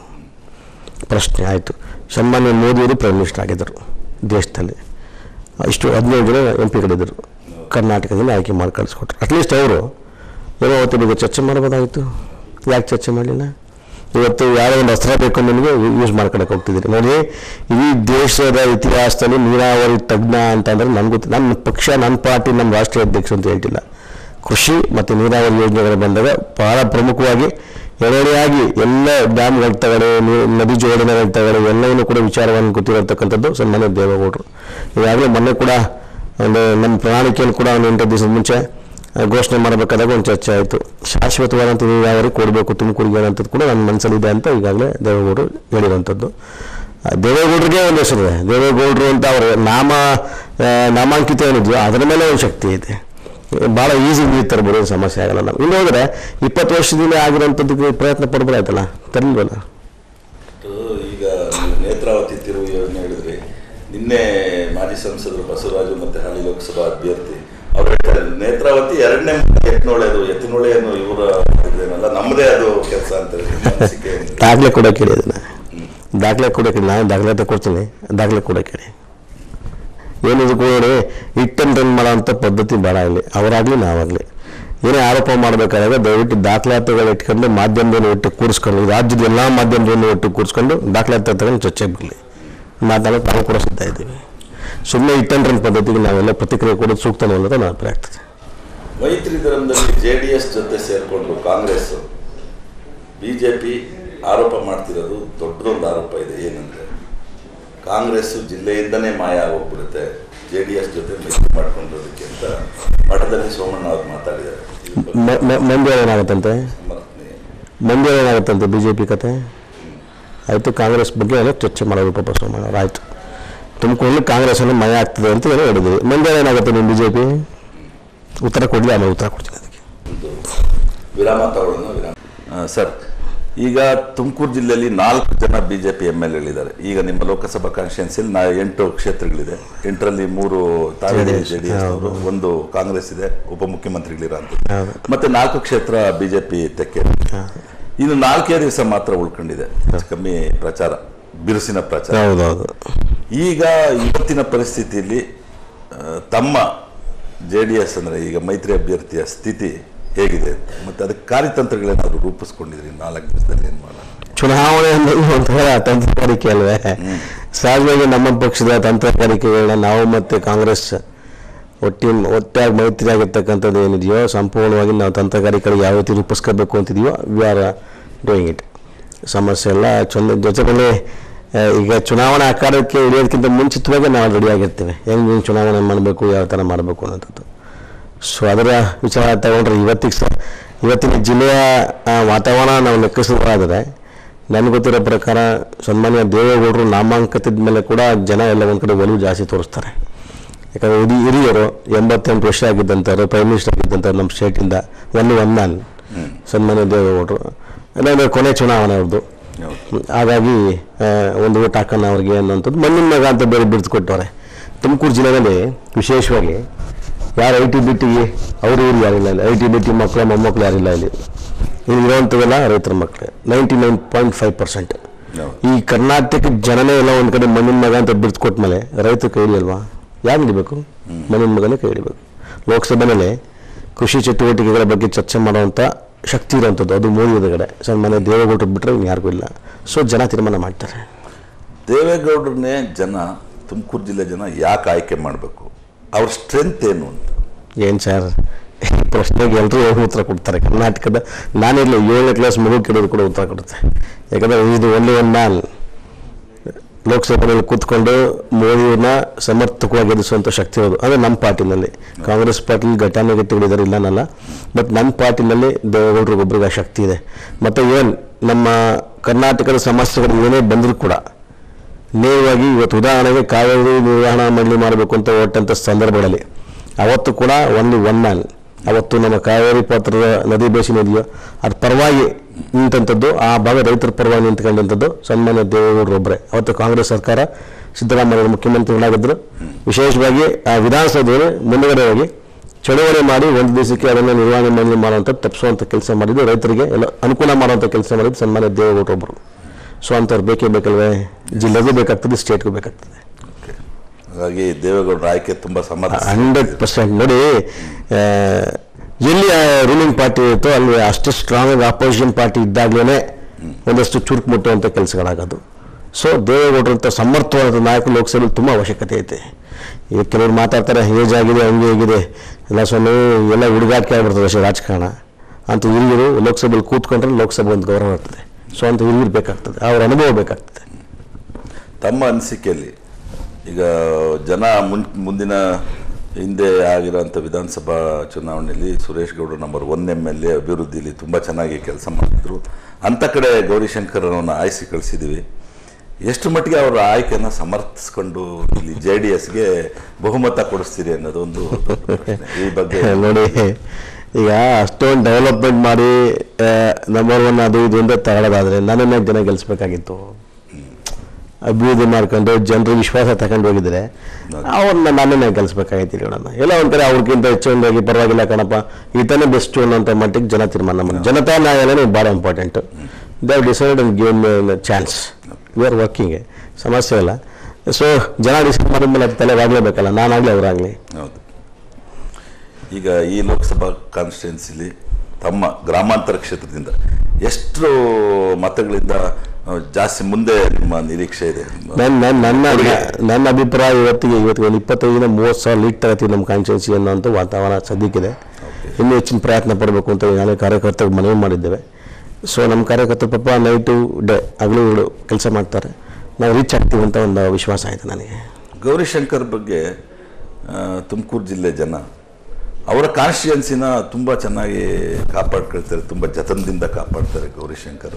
ಪ್ರಶ್ನೆ ಆಯಿತು. ಸನ್ಮಾನ್ಯ ಮೋದಿಯವರು ಪ್ರೈಮ್ ಮಿನಿಸ್ಟರ್ ಆಗಿದ್ದರು ದೇಶದಲ್ಲಿ. ಇಷ್ಟು ಹದಿನೈದು ಜನ ಎಂ ಪಿಗಳಿದ್ದರು ಕರ್ನಾಟಕದಲ್ಲಿ ಆಯ್ಕೆ ಮಾಡಿ ಕಳಿಸ್ಕೊಟ್ರು. ಅಟ್ಲೀಸ್ಟ್ ಅವರು ಹೇಮಾವತಿ ಬಗ್ಗೆ ಚರ್ಚೆ ಮಾಡ್ಬೋದಾಗಿತ್ತು ಯಾಕೆ ಚರ್ಚೆ ಮಾಡಲಿಲ್ಲ? ಇವತ್ತು ಯಾವುದೋ ಒಂದು ಅಸ್ತ್ರ ಬೇಕು ನಿಮಗೆ ಯೂಸ್ ಮಾಡ್ಕೊಳಕ್ಕೆ ಹೋಗ್ತಿದ್ದೀರಿ. ನೋಡಿ, ಇಡೀ ದೇಶದ ಇತಿಹಾಸದಲ್ಲಿ ನೀರಾವರಿ ತಜ್ಞ ಅಂತಂದರೆ ಗೊತ್ತು. ನನ್ನ ಪಕ್ಷ ನನ್ನ ಪಾರ್ಟಿ ನಮ್ಮ ರಾಷ್ಟ್ರೀಯ ಅಧ್ಯಕ್ಷ ಅಂತ ಹೇಳ್ತಿಲ್ಲ. ಕೃಷಿ ಮತ್ತು ನೀರಾವರಿ ಯೋಜನೆಗಳು ಬಂದಾಗ ಬಹಳ ಪ್ರಮುಖವಾಗಿ ಎರಡೆಯಾಗಿ ಎಲ್ಲ ಡ್ಯಾಮ್ ತಗಡೆ ನದಿ ಜೋಡಣೆಗಳ ತಗಡೆ ಎಲ್ಲವನ್ನೂ ಕೂಡ ವಿಚಾರವನ್ನು ಗೊತ್ತಿರತಕ್ಕಂಥದ್ದು ಸನ್ಮಾನ್ಯ ದೇವೇಗೌಡರು. ಈಗಾಗಲೇ ಮೊನ್ನೆ ಕೂಡ ಒಂದು ನಮ್ಮ ಪ್ರಣಾಳಿಕೆಯನ್ನು ಕೂಡ ಒಂದು ಎಂಟು ದಿವಸದ ಮುಂಚೆ ಘೋಷಣೆ ಮಾಡಬೇಕಾದಾಗ ಒಂದು ಚರ್ಚೆ ಆಯಿತು. ಶಾಶ್ವತವಾದಂಥ ನೀರಾವರಿ ಕೊಡಬೇಕು ತುಮಕೂರಿಗೆ ಅನ್ನೋಂಥದ್ದು ಕೂಡ ನನ್ನ ಮನಸ್ಸಲ್ಲಿದೆ ಅಂತ ಈಗಾಗಲೇ ದೇವೇಗೌಡರು ಹೇಳಿರುವಂಥದ್ದು ದೇವೇಗೌಡರಿಗೆ ಒಂದು ಹೆಸರಿದೆ. ದೇವೇಗೌಡರು ಅಂತ ಅವರ ನಾಮ ನಾಮಾಂಕಿತ ಏನಿದೆಯೋ ಅದರ ಮೇಲೆ ಒಂದು ಶಕ್ತಿ ಇದೆ. ಭಾಳ ಈಸಿ ಬರೋ ಸಮಸ್ಯೆ ಆಗಲ್ಲ ನಾವು ಇನ್ನು ಹೋದರೆ ಇಪ್ಪತ್ತು ವರ್ಷದಿಂದ ಆಗಿರೋಂಥದ್ದಕ್ಕೆ ಪ್ರಯತ್ನ ಪಡ್ಬೋದಾಯ್ತಲ್ಲ? ತರಲಿಲ್ವಲ್ಲ? ಈಗ ನೇತ್ರಾವತಿ ತಿರುವು ಯೋಜನೆ ಹೇಳಿದ್ರಿ. ನಿನ್ನೆ ಮಾಜಿ ಸಂಸದರು ಬಸವರಾಜು ಮತ್ತು ಹಾಲಿ ಲೋಕಸಭಾ ಅಭ್ಯರ್ಥಿ ಅವ್ರು ಹೇಳ್ತಾರೆ ನೇತ್ರಾವತಿ ಎರಡನೇ ಎತ್ನೊಳೆದು ಅನ್ನೋ ಇವರ ಇದೇನಲ್ಲ ನಮ್ಮದೇ ಅದು ಕೆಲಸ ಅಂತ? ದಾಖಲೆ ಕೂಡ ಕೇಳಿ ಅದನ್ನ. ದಾಖಲೆ ಕೂಡ ಕೇಳಿ ನಾನು ದಾಖಲೆ ತಗೊಡ್ತೀನಿ ದಾಖಲೆ ಕೂಡ ಕೇಳಿ. ಏನಿದು ಕೂಡ ಇಟ್ಟಂತ ಮಾಡೋ ರನ್ ಪದ್ಧತಿ ಬೇಡ ಆಗಲಿ ಅವರಾಗಲಿ ನಾವಾಗಲಿ. ಏನೇ ಆರೋಪ ಮಾಡಬೇಕಾದಾಗ ದಯವಿಟ್ಟು ದಾಖಲಾತಿಗಳು ಇಟ್ಕೊಂಡು ಮಾಧ್ಯಮದಲ್ಲಿ ಒಟ್ಟು ಕೂರಿಸ್ಕೊಂಡು ರಾಜ್ಯದ ಎಲ್ಲ ಮಾಧ್ಯಮದಲ್ಲಿ ಒಟ್ಟು ಕೂರಿಸ್ಕೊಂಡು ದಾಖಲಾತಿ ತಗೊಂಡು ಚರ್ಚೆಗೆ ಬರಲಿ. ಮಾತಾಡೋಕೆ ನಾವು ಕೂಡ ಸಿದ್ಧ ಇದ್ದೀವಿ. ಸುಮ್ಮನೆ ಇಟ್ ಅಂಡ್ ಪದ್ಧತಿಗೆ ನಾವೆಲ್ಲ ಪ್ರತಿಕ್ರಿಯೆ ಕೊಡೋದು ಸೂಕ್ತವಲ್ಲ ಅನ್ನೋದು ನನ್ನ ಅಭಿಪ್ರಾಯ ಆಗ್ತದೆ. ಮೈತ್ರಿ ಧರ್ಮದಲ್ಲಿ ಜೆ ಡಿ ಎಸ್ ಜೊತೆ ಸೇರಿಕೊಂಡು ಕಾಂಗ್ರೆಸ್ ಬಿಜೆಪಿ ಆರೋಪ ಮಾಡ್ತಿರೋದು ದೊಡ್ಡದೊಂದು ಆರೋಪ ಇದೆ. ಏನಂದ್ರೆ ಕಾಂಗ್ರೆಸ್ ಜಿಲ್ಲೆಯಿಂದನೇ ಮಾಯ ಆಗೋಗ್ಬಿಡುತ್ತೆ. ಜೆ ಡಿ ಎಸ್ ಜೊತೆ ಮೈತ್ರಿ ಮಾಡ್ಕೊಂಡಿರೋದಕ್ಕೆ ಅಂತ ಮಠದಲ್ಲಿ ಸೋಮಣ್ಣ ಅವರು ಮಾತಾಡಿದ್ದಾರೆ. ಮಂಡ್ಯ ಏನಾಗುತ್ತಂತೆ ಮಂಡ್ಯ ಏನಾಗುತ್ತಂತೆ ಬಿ ಜೆ ಪಿ ಕತೆ? ಆಯಿತು ಕಾಂಗ್ರೆಸ್ ಬಗ್ಗೆ ಎಲ್ಲ ಚರ್ಚೆ ಮಾಡೋದು ಪಾಪ ಸೋಮಣ್ಣ ಆಯಿತು. ತುಮಕೂರಲ್ಲಿ ಕಾಂಗ್ರೆಸ್ಸನ್ನು ಮಯ ಆಗ್ತದೆ ಅಂತ ಏನೋ ಹೇಳಿದ್ರು. ಮುಂದೆ ಏನಾಗುತ್ತೆ ನಿಮ್ಮ ಬಿ ಜೆ ಪಿ ಉತ್ತರ ಕೊಡಲಿ ಆಮೇಲೆ ಉತ್ತರ ಕೊಡ್ತೀನಿ ಅದಕ್ಕೆ. ವಿರಾಮ ತಗೊಳ್ಳೋಣ ವಿರಾಮ. ಸರ್ ಈಗ ತುಮಕೂರು ಜಿಲ್ಲೆಯಲ್ಲಿ ನಾಲ್ಕು ಜನ B J P M L ಎಗಳಿದ್ದಾರೆ ಈಗ ನಿಮ್ಮ ಲೋಕಸಭಾ ಕಾನ್ಸ್ಟಿಟ್ಯೂನ್ಸಿಯಲ್ಲಿ ನಾ ಎಂಟು ಕ್ಷೇತ್ರಗಳಿದೆ. ಎಂಟರಲ್ಲಿ ಮೂರು ತಾವೇ ಜೆ ಡಿ ಎಸ್ ಅವರು ಒಂದು ಕಾಂಗ್ರೆಸ್ ಇದೆ ಉಪಮುಖ್ಯಮಂತ್ರಿಗಳಿರೋ ಅಂತ ಮತ್ತೆ ನಾಲ್ಕು ಕ್ಷೇತ್ರ ಬಿ ಜೆ ಪಿ ತೆಕ್ಕೆ. ಇನ್ನು ನಾಲ್ಕೇ ದಿವಸ ಮಾತ್ರ ಉಳ್ಕೊಂಡಿದೆ. ಕಮ್ಮಿ ಪ್ರಚಾರ ಬಿರುಸಿನ ಪ್ರಚಾರ. ಹೌದೌದು ಈಗ ಇವತ್ತಿನ ಪರಿಸ್ಥಿತಿಯಲ್ಲಿ ತಮ್ಮ ಜೆ ಡಿ ಎಸ್ ಅಂದರೆ ಈಗ ಮೈತ್ರಿ ಅಭ್ಯರ್ಥಿಯ ಸ್ಥಿತಿ ಹೇಗಿದೆ? ಅಂತ ಮತ್ತು ಅದಕ್ಕೆ ಕಾರ್ಯತಂತ್ರಗಳೇನಾದರೂ ರೂಪಿಸ್ಕೊಂಡಿದ್ರಿ ನಾಲ್ಕು ದಿವಸದಲ್ಲಿ ಏನು ಮಾಡೋಣ? ಚುನಾವಣೆ ಅನ್ನೋದು ಒಂಥರ ತಂತ್ರಗಾರಿಕೆ ಅಲ್ವೇ? ಸಹಜವಾಗಿ ನಮ್ಮ ಪಕ್ಷದ ತಂತ್ರಗಾರಿಕೆಗಳನ್ನ ನಾವು ಮತ್ತು ಕಾಂಗ್ರೆಸ್ ಒಟ್ಟಿನ ಒಟ್ಟಾಗಿ ಮೈತ್ರಿ ಆಗಿರ್ತಕ್ಕಂಥದ್ದು ಏನಿದೆಯೋ ಸಂಪೂರ್ಣವಾಗಿ ನಾವು ತಂತ್ರಗಾರಿಕೆಗಳು ಯಾವ ರೀತಿ ರೂಪಿಸ್ಕೋಬೇಕು ಅಂತಿದೆಯೋ ವಿ ಆರ್ ಡೂಯಿಂಗ್ ಇಟ್ ಸಮಸ್ಯೆ ಎಲ್ಲ ಚಂದ ಜೊತೆಗೆ ಆ, ಈಗ ಚುನಾವಣಾ ಆಕಾರಕ್ಕೆ ಇಳಿಯೋದಕ್ಕಿಂತ ಮುಂಚಿತವಾಗಿ ನಾವು ರೆಡಿ ಆಗಿರ್ತೀವಿ. ಹೆಂಗೆ ಚುನಾವಣೆ ಮಾಡಬೇಕು ಯಾವ ಥರ ಮಾಡಬೇಕು ಅನ್ನೋಂಥದ್ದು ಸೊ ಅದರ ವಿಚಾರ ತಗೊಂಡ್ರೆ ಇವತ್ತಿಗೆ ಸಹ ಇವತ್ತಿನ ಜಿಲ್ಲೆಯ ವಾತಾವರಣ ನಾವು ಲೆಕ್ಕಿಸೋದಾದರೆ ನನಗೆ ಗೊತ್ತಿರೋ ಪ್ರಕಾರ ಸನ್ಮಾನ್ಯ ದೇವೇಗೌಡರು ನಾಮಾಂಕಿತದ ಮೇಲೆ ಕೂಡ ಜನ ಎಲ್ಲ ಒಂದು ಕಡೆ ಒಲವು ಜಾಸ್ತಿ ತೋರಿಸ್ತಾರೆ. ಯಾಕಂದರೆ ಹಿರಿ ಹಿರಿಯರು ಎಂಬತ್ತೆಂಟು ವರ್ಷ ಆಗಿದ್ದಂಥವ್ರು ಪ್ರೈಮ್ ಮಿನಿಸ್ಟರ್ ಆಗಿದ್ದಂಥವ್ರು ನಮ್ಮ ಸ್ಟೇಟಿಂದ ಒನ್ ಒನ್ ನಾನು ಸನ್ಮಾನ್ಯ ದೇವೇಗೌಡರು. ಅಂದರೆ ಕೊನೆ ಚುನಾವಣೆ ಅವ್ರದ್ದು ಹಾಗಾಗಿ ಒಂದು ಓಟ್ ಹಾಕೋಣ ಅವ್ರಿಗೆ ಅನ್ನೋಂಥದ್ದು ಮಣ್ಣಿನ ಮಗ ಅಂತ ಬೇರೆ ಬಿಡಿಸ್ಕೊಟ್ಟವ್ರೆ ತುಮಕೂರು ಜಿಲ್ಲೆಯಲ್ಲಿ ವಿಶೇಷವಾಗಿ ಯಾರು ಐ ಟಿ ಬಿ ಟಿ ಅವರು ಇವ್ರು ಯಾರಿಲ್ಲ ಇಲ್ಲಿ. ಐ ಟಿ ಬಿ ಟಿ ಮಕ್ಕಳು ಮೊಮ್ಮಕ್ಕಳು ಯಾರಿಲ್ಲ ಇಲ್ಲಿ. ಇಲ್ಲಿ ಇರೋವಂಥವೆಲ್ಲ ರೈತರ ಮಕ್ಕಳು. Ninety nine point five percent. ಈ ಕರ್ನಾಟಕ ಜನನೇ ಎಲ್ಲ ಒಂದು ಕಡೆ ಮಣ್ಣಿನ ಮಗ ಅಂತ ಬಿಡಿಸ್ಕೊಟ್ಟ ಕೊಟ್ಮೇಲೆ ರೈತ ಕೈ ಅಲ್ವಾ ಯಾರು ಹಿಡಿಬೇಕು? ಮಣ್ಣಿನ ಮಗನೇ ಕೈ ಹಿಡಿಬೇಕು. ಲೋಕಸಭೆಯಲ್ಲಿ ಕೃಷಿ ಚಟುವಟಿಕೆಗಳ ಬಗ್ಗೆ ಚರ್ಚೆ ಮಾಡುವಂಥ ಶಕ್ತಿ ಇರೋವಂಥದ್ದು ಅದು ಮೋದಿ ಎದುರುಗಡೆ ಮನೆ ದೇವೇಗೌಡರು ಬಿಟ್ಟರೆ ಯಾರಿಗೂ ಇಲ್ಲ. ಸೊ ಜನ ತೀರ್ಮಾನ ಮಾಡ್ತಾರೆ. ದೇವೇಗೌಡರನ್ನೇ ಜನ ತುಮಕೂರು ಜಿಲ್ಲೆ ಜನ ಯಾಕೆ ಆಯ್ಕೆ ಮಾಡಬೇಕು? ಅವ್ರ ಸ್ಟ್ರೆಂತ್ ಏನು ಅಂತ? ಏನು ಸರ್? ಈ ಪ್ರಶ್ನೆಗೆ ಎಲ್ಲರೂ ಹೋಗಿ ಉತ್ತರ ಕೊಡ್ತಾರೆ. ಕರ್ನಾಟಕದ ನಾನಿಲ್ಲ ಏಳನೇ ಕ್ಲಾಸ್ ಮಗು ಕೇಳೋದು ಕೂಡ ಉತ್ತರ ಕೊಡುತ್ತೆ. ಯಾಕಂದರೆ ಇದು ಒನ್ಲಿ ಒನ್ ಮ್ಯಾನ್ ಲೋಕಸಭೆಯಲ್ಲಿ ಕೂತ್ಕೊಂಡು ಮೋದಿಯನ್ನ ಸಮರ್ಥಕವಾಗಿ ಎದುರಿಸುವಂಥ ಶಕ್ತಿ ಇರೋದು ಅಂದರೆ ನಮ್ಮ ಪಾರ್ಟಿನಲ್ಲಿ. ಕಾಂಗ್ರೆಸ್ ಪಾರ್ಟಿಲಿ ಘಟಾನುಘಟಿಗಳಿದ್ದಾರೆ ಇಲ್ಲ ಅನ್ನಲ್ಲ. ಬಟ್ ನಮ್ಮ ಪಾರ್ಟಿನಲ್ಲಿ ದೇವೇಗೌಡರಿಗೊಬ್ಬರಿಗೆ ಆ ಶಕ್ತಿ ಇದೆ. ಮತ್ತು ಏನು ನಮ್ಮ ಕರ್ನಾಟಕದ ಸಮಸ್ಯೆಗಳು ಏನೇ ಬಂದರೂ ಕೂಡ ನೇರವಾಗಿ ಇವತ್ತು ಉದಾಹರಣೆಗೆ ಕಾವೇರಿ ನಿರ್ವಹಣಾ ಮಂಡಳಿ ಮಾಡಬೇಕು ಅಂತ ಹೊಟ್ಟಂಥ ಸಂದರ್ಭಗಳಲ್ಲಿ ಅವತ್ತು ಕೂಡ ಒಂದು ಒನ್ ಮ್ಯಾನ್ ಅವತ್ತು ನಮ್ಮ ಕಾವೇರಿ ಪಾತ್ರದ ನದಿ ಬೇಸಿನ ಇದೆಯೋ ಅದ್ರ ಪರವಾಗಿ ನಿಂತಂಥದ್ದು ಆ ಭಾಗ ರೈತರ ಪರವಾಗಿ ನಿಂತ್ಕೊಂಡಂಥದ್ದು ಸನ್ಮಾನ್ಯ ದೇವೇಗೌಡರು ಒಬ್ಬರೇ ಅವತ್ತು ಕಾಂಗ್ರೆಸ್ ಸರ್ಕಾರ ಸಿದ್ದರಾಮಯ್ಯ ಮುಖ್ಯಮಂತ್ರಿಗಳಾಗಿದ್ದರು ವಿಶೇಷವಾಗಿ ಆ ವಿಧಾನಸೌಧದಲ್ಲಿ ಮುಂದುಗಡೆ ಹೋಗಿ ಚಳುವಳಿ ಮಾಡಿ ಒಂದು ದಿವಸಕ್ಕೆ ಅದನ್ನು ನಿರ್ವಹಣೆ ಮಾಡಿ ಮಾಡುವಂಥ ತಪ್ಪಿಸುವಂಥ ಕೆಲಸ ಮಾಡಿದ್ದು ರೈತರಿಗೆ ಎಲ್ಲ ಅನುಕೂಲ ಮಾಡುವಂಥ ಕೆಲಸ ಮಾಡಿದ್ದು ಸನ್ಮಾನ್ಯ ದೇವೇಗೌಡರು ಒಬ್ಬರು ಸೊ ಅಂಥವ್ರು ಬೇಕೇ ಬೇಕಲ್ವೇ? ಜಿಲ್ಲೆಗೂ ಬೇಕಾಗ್ತದೆ ಸ್ಟೇಟ್ಗೂ ಬೇಕಾಗ್ತದೆ. ಹಾಗಾಗಿ ದೇವೇಗೌಡರ ಆಯ್ಕೆ ತುಂಬ ಸಮರ್ಥ ಹಂಡ್ರೆಡ್ ಪರ್ಸೆಂಟ್. ನೋಡಿ ಎಲ್ಲಿ ರೂಲಿಂಗ್ ಪಾರ್ಟಿ ಇರುತ್ತೋ ಅಲ್ಲಿ ಅಷ್ಟು ಸ್ಟ್ರಾಂಗ್ ಆಗಿ ಆಪೋಸಿಷನ್ ಪಾರ್ಟಿ ಇದ್ದಾಗಲೇ ಒಂದಷ್ಟು ಚುರುಕು ಮುಟ್ಟುವಂಥ ಕೆಲಸಗಳಾಗೋದು. ಸೊ ದೇವೇಗೌಡರಂಥ ಸಮರ್ಥವಾದ ನಾಯಕ ಲೋಕಸಭೆಯಲ್ಲಿ ತುಂಬ ಅವಶ್ಯಕತೆ ಐತೆ. ಈಗ ಕೆಲವರು ಮಾತಾಡ್ತಾರೆ ಏಜ್ ಆಗಿದೆ, ಹಂಗೆ ಹೇಗಿದೆ ಎಲ್ಲ ಸೊನ್ನೆ ಎಲ್ಲ ಹುಡುಗಾಟಕ್ಕೆ ಆಗ್ಬಿಡ್ತದೆ ಅಷ್ಟೇ ರಾಜಕಾರಣ. ಅಂತ ಹಿರಿಯರು ಲೋಕಸಭೆಯಲ್ಲಿ ಕೂತ್ಕೊಂಡ್ರೆ ಲೋಕಸಭೆ ಒಂದು ಗೌರವ ಇರ್ತದೆ. ಸೊ ಅಂತ ಹಿರಿಯರು ಬೇಕಾಗ್ತದೆ. ಅವ್ರ ಅನುಭವ ಬೇಕಾಗ್ತದೆ. ತಮ್ಮ ಅನಿಸಿಕೆಯಲ್ಲಿ ಈಗ ಜನ ಮುಂದಿನ ಹಿಂದೆ ಆಗಿರೋಂಥ ವಿಧಾನಸಭಾ ಚುನಾವಣೆಯಲ್ಲಿ Suresh Gowda number one M L A ಅಭಿವೃದ್ಧಿಲಿ ತುಂಬ ಚೆನ್ನಾಗಿ ಕೆಲಸ ಮಾಡಿದ್ರು. ಅಂಥ ಕಡೆ ಗೌರಿಶಂಕರ್ ಅವರನ್ನು ಆಯ್ಸಿ ಕಳಿಸಿದ್ದೀವಿ ಎಷ್ಟು ಮಟ್ಟಿಗೆ ಅವರ ಆಯ್ಕೆಯನ್ನು ಸಮರ್ಥಿಸ್ಕೊಂಡು ಇಲ್ಲಿ ಜೆ ಡಿ ಎಸ್ಗೆ ಬಹುಮತ ಕೊಡಿಸ್ತೀರಿ ಅನ್ನೋದೊಂದು ಈ ಬಗ್ಗೆ ನೋಡಿ, ಈಗ ಅಷ್ಟೊಂದು ಡೆವಲಪ್ಮೆಂಟ್ ಮಾಡಿ ನಂಬರ್ ಒನ್ ಅದು ಇದು ಅಂತ ತಗೊಳ್ಳೋದಾದರೆ ನಾನೇ ಜನ ಗೆಲ್ಲಿಸ್ಬೇಕಾಗಿತ್ತು ಅಭಿವೃದ್ಧಿ ಮಾಡ್ಕೊಂಡು ಜನರು ವಿಶ್ವಾಸ ತಗೊಂಡು ಹೋಗಿದ್ರೆ ಅವ್ರನ್ನ ನನ್ನನ್ನೇ ಕಲಿಸ್ಬೇಕಾಗೈತಿ ನೋಡೋಣ ಎಲ್ಲ ಒಂಥರ ಅವ್ರಿಗಿಂತ ಹೆಚ್ಚೊಂದಾಗಿ ಪರವಾಗಿಲ್ಲ ಕಣಪ್ಪ. ಈತನೇ ಬೆಸ್ಟ್ ಅನ್ನೋಂಥ ಮಟ್ಟಿಗೆ ಜನ ತೀರ್ಮಾನ ಮಾಡಿ ಜನತಾ ನ್ಯಾಯಾಲಯನೇ ಭಾಳ important they decide and give chance we are working ಸಮಸ್ಯೆ ಇಲ್ಲ. ಸೊ ಜನ ಡಿಸೈಡ್ ಮಾಡಿದ್ಮೇಲೆ ಅದು ತಲೆಗಾಗಲೇಬೇಕಲ್ಲ ನಾನಾಗಲಿ ಅವರಾಗಲಿ ಹೌದು. ಈಗ ಈ ಲೋಕಸಭಾ ಕಾನ್ಸ್ಟಿಟ್ಯೂನ್ಸಿಲಿ ತಮ್ಮ ಗ್ರಾಮಾಂತರ ಕ್ಷೇತ್ರದಿಂದ ಎಷ್ಟು ಮತಗಳಿಂದ ಜಾಸ್ತಿ ಮುಂದೆ ನಿಮ್ಮ ನಿರೀಕ್ಷೆ ಇದೆ. ನನ್ನ ನನ್ನ ನನ್ನ ಅಭಿಪ್ರಾಯ ಇವತ್ತಿಗೆ ಇವತ್ತಿಗೆ ಒಂದು ಇಪ್ಪತ್ತೈದರಿಂದ ಮೂವತ್ತು ಸಾವಿರ ಲೀಡ್ ತಗೋತೀವಿ ನಮ್ಮ ಕಾನ್ಸ್ಟಿಟ್ಯೂನ್ಸಿ ಅನ್ನೋಂಥ ವಾತಾವರಣ ಸದ್ಯಕ್ಕಿದೆ ಇನ್ನೂ ಹೆಚ್ಚಿನ ಪ್ರಯತ್ನ ಪಡಬೇಕು ಅಂತ ನಾಳೆ ಕಾರ್ಯಕರ್ತರಿಗೆ ಮನವಿ ಮಾಡಿದ್ದೇವೆ. ಸೊ ನಮ್ಮ ಕಾರ್ಯಕರ್ತರು ಪಾಪ ನೈಟು ಡೇ ಹಗಲು ಕೆಲಸ ಮಾಡ್ತಾರೆ. ನಾವು ರೀಚ್ ಆಗ್ತೀವಿ ಅಂತ ಒಂದು ವಿಶ್ವಾಸ ಆಯಿತು ನನಗೆ. ಗೌರಿಶಂಕರ್ ಬಗ್ಗೆ ತುಮಕೂರು ಜಿಲ್ಲೆ ಜನ ಅವರ ಕಾನ್ಸ್ಟಿಟ್ಯೂನ್ಸಿನ ತುಂಬ ಚೆನ್ನಾಗಿ ಕಾಪಾಡ್ಕೊಳ್ತಾರೆ ತುಂಬ ಜತನದಿಂದ ಕಾಪಾಡ್ತಾರೆ ಗೌರಿಶಂಕರ್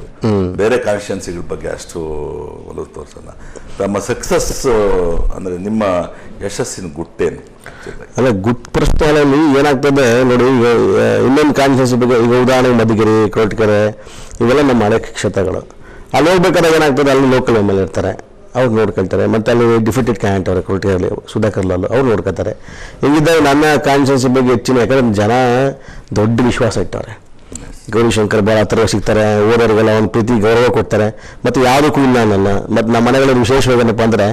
ಬೇರೆ ಕಾನ್ಸ್ಟಿಟ್ಯೂನ್ಸಿಗಳ ಬಗ್ಗೆ ಅಷ್ಟು ಒಲವು ತೋರಿಸಲ್ಲ. ತಮ್ಮ ಸಕ್ಸಸ್ ಅಂದರೆ ನಿಮ್ಮ ಯಶಸ್ಸಿನ ಗುಟ್ಟೇನು? ಅಲ್ಲ ಗುಟ್ ಪ್ರಶ್ನೆಯಲ್ಲಿ ಏನಾಗ್ತದೆ ನೋಡಿ ಈಗ ಇನ್ನೊಂದು ಕಾನ್ಸ್ಟಿಟ್ಯೂನ್ಸಿ ಬಗ್ಗೆ ಈಗ ಉದಾಹರಣೆ ಮಧುಗಿರಿ ಕೋಟ್ಕೆರೆ ಇವೆಲ್ಲ ನಮ್ಮ ಹಳೆ ಕ್ಷೇತ್ರಗಳು. ಅಲ್ಲಿ ಹೋಗ್ಬೇಕಾದ್ರೆ ಏನಾಗ್ತದೆ ಅಲ್ಲಿ ಲೋಕಲ್ ಎಂ ಎಲ್ ಇರ್ತಾರೆ. ಅವ್ರು ನೋಡ್ಕೊಳ್ತಾರೆ. ಮತ್ತು ಅಲ್ಲಿ ಡಿಫಿಟೆಡ್ ಕ್ಯಾಂಟ್ ಅವರು ಕೊಟ್ಟಿರಲಿ ಸುಧಾಕರ್ ಲಾಲ್ ಅವ್ರು ನೋಡ್ಕೊತಾರೆ ಹೀಗಿದ್ದಾಗ ನನ್ನ ಕಾನ್ಫರೆನ್ಸ್ ಬಗ್ಗೆ ಹೆಚ್ಚಿನ, ಯಾಕಂದ್ರೆ ಜನ ದೊಡ್ಡ ವಿಶ್ವಾಸ ಇಟ್ಟವ್ರೆ. ಗೌರಿಶಂಕರ್ ಭಾಳ ಹತ್ರ ಸಿಗ್ತಾರೆ ಓದೋರಿಗೆಲ್ಲ ಒಂದು ಪ್ರೀತಿ ಗೌರವ ಕೊಡ್ತಾರೆ, ಮತ್ತು ಯಾವುದಕ್ಕೂ ಇಲ್ಲ ನನ್ನ ಮತ್ತು ನಮ್ಮ ಮನೆಗಳಲ್ಲಿ ವಿಶೇಷವಾಗಿ ಏನಪ್ಪ ಅಂದರೆ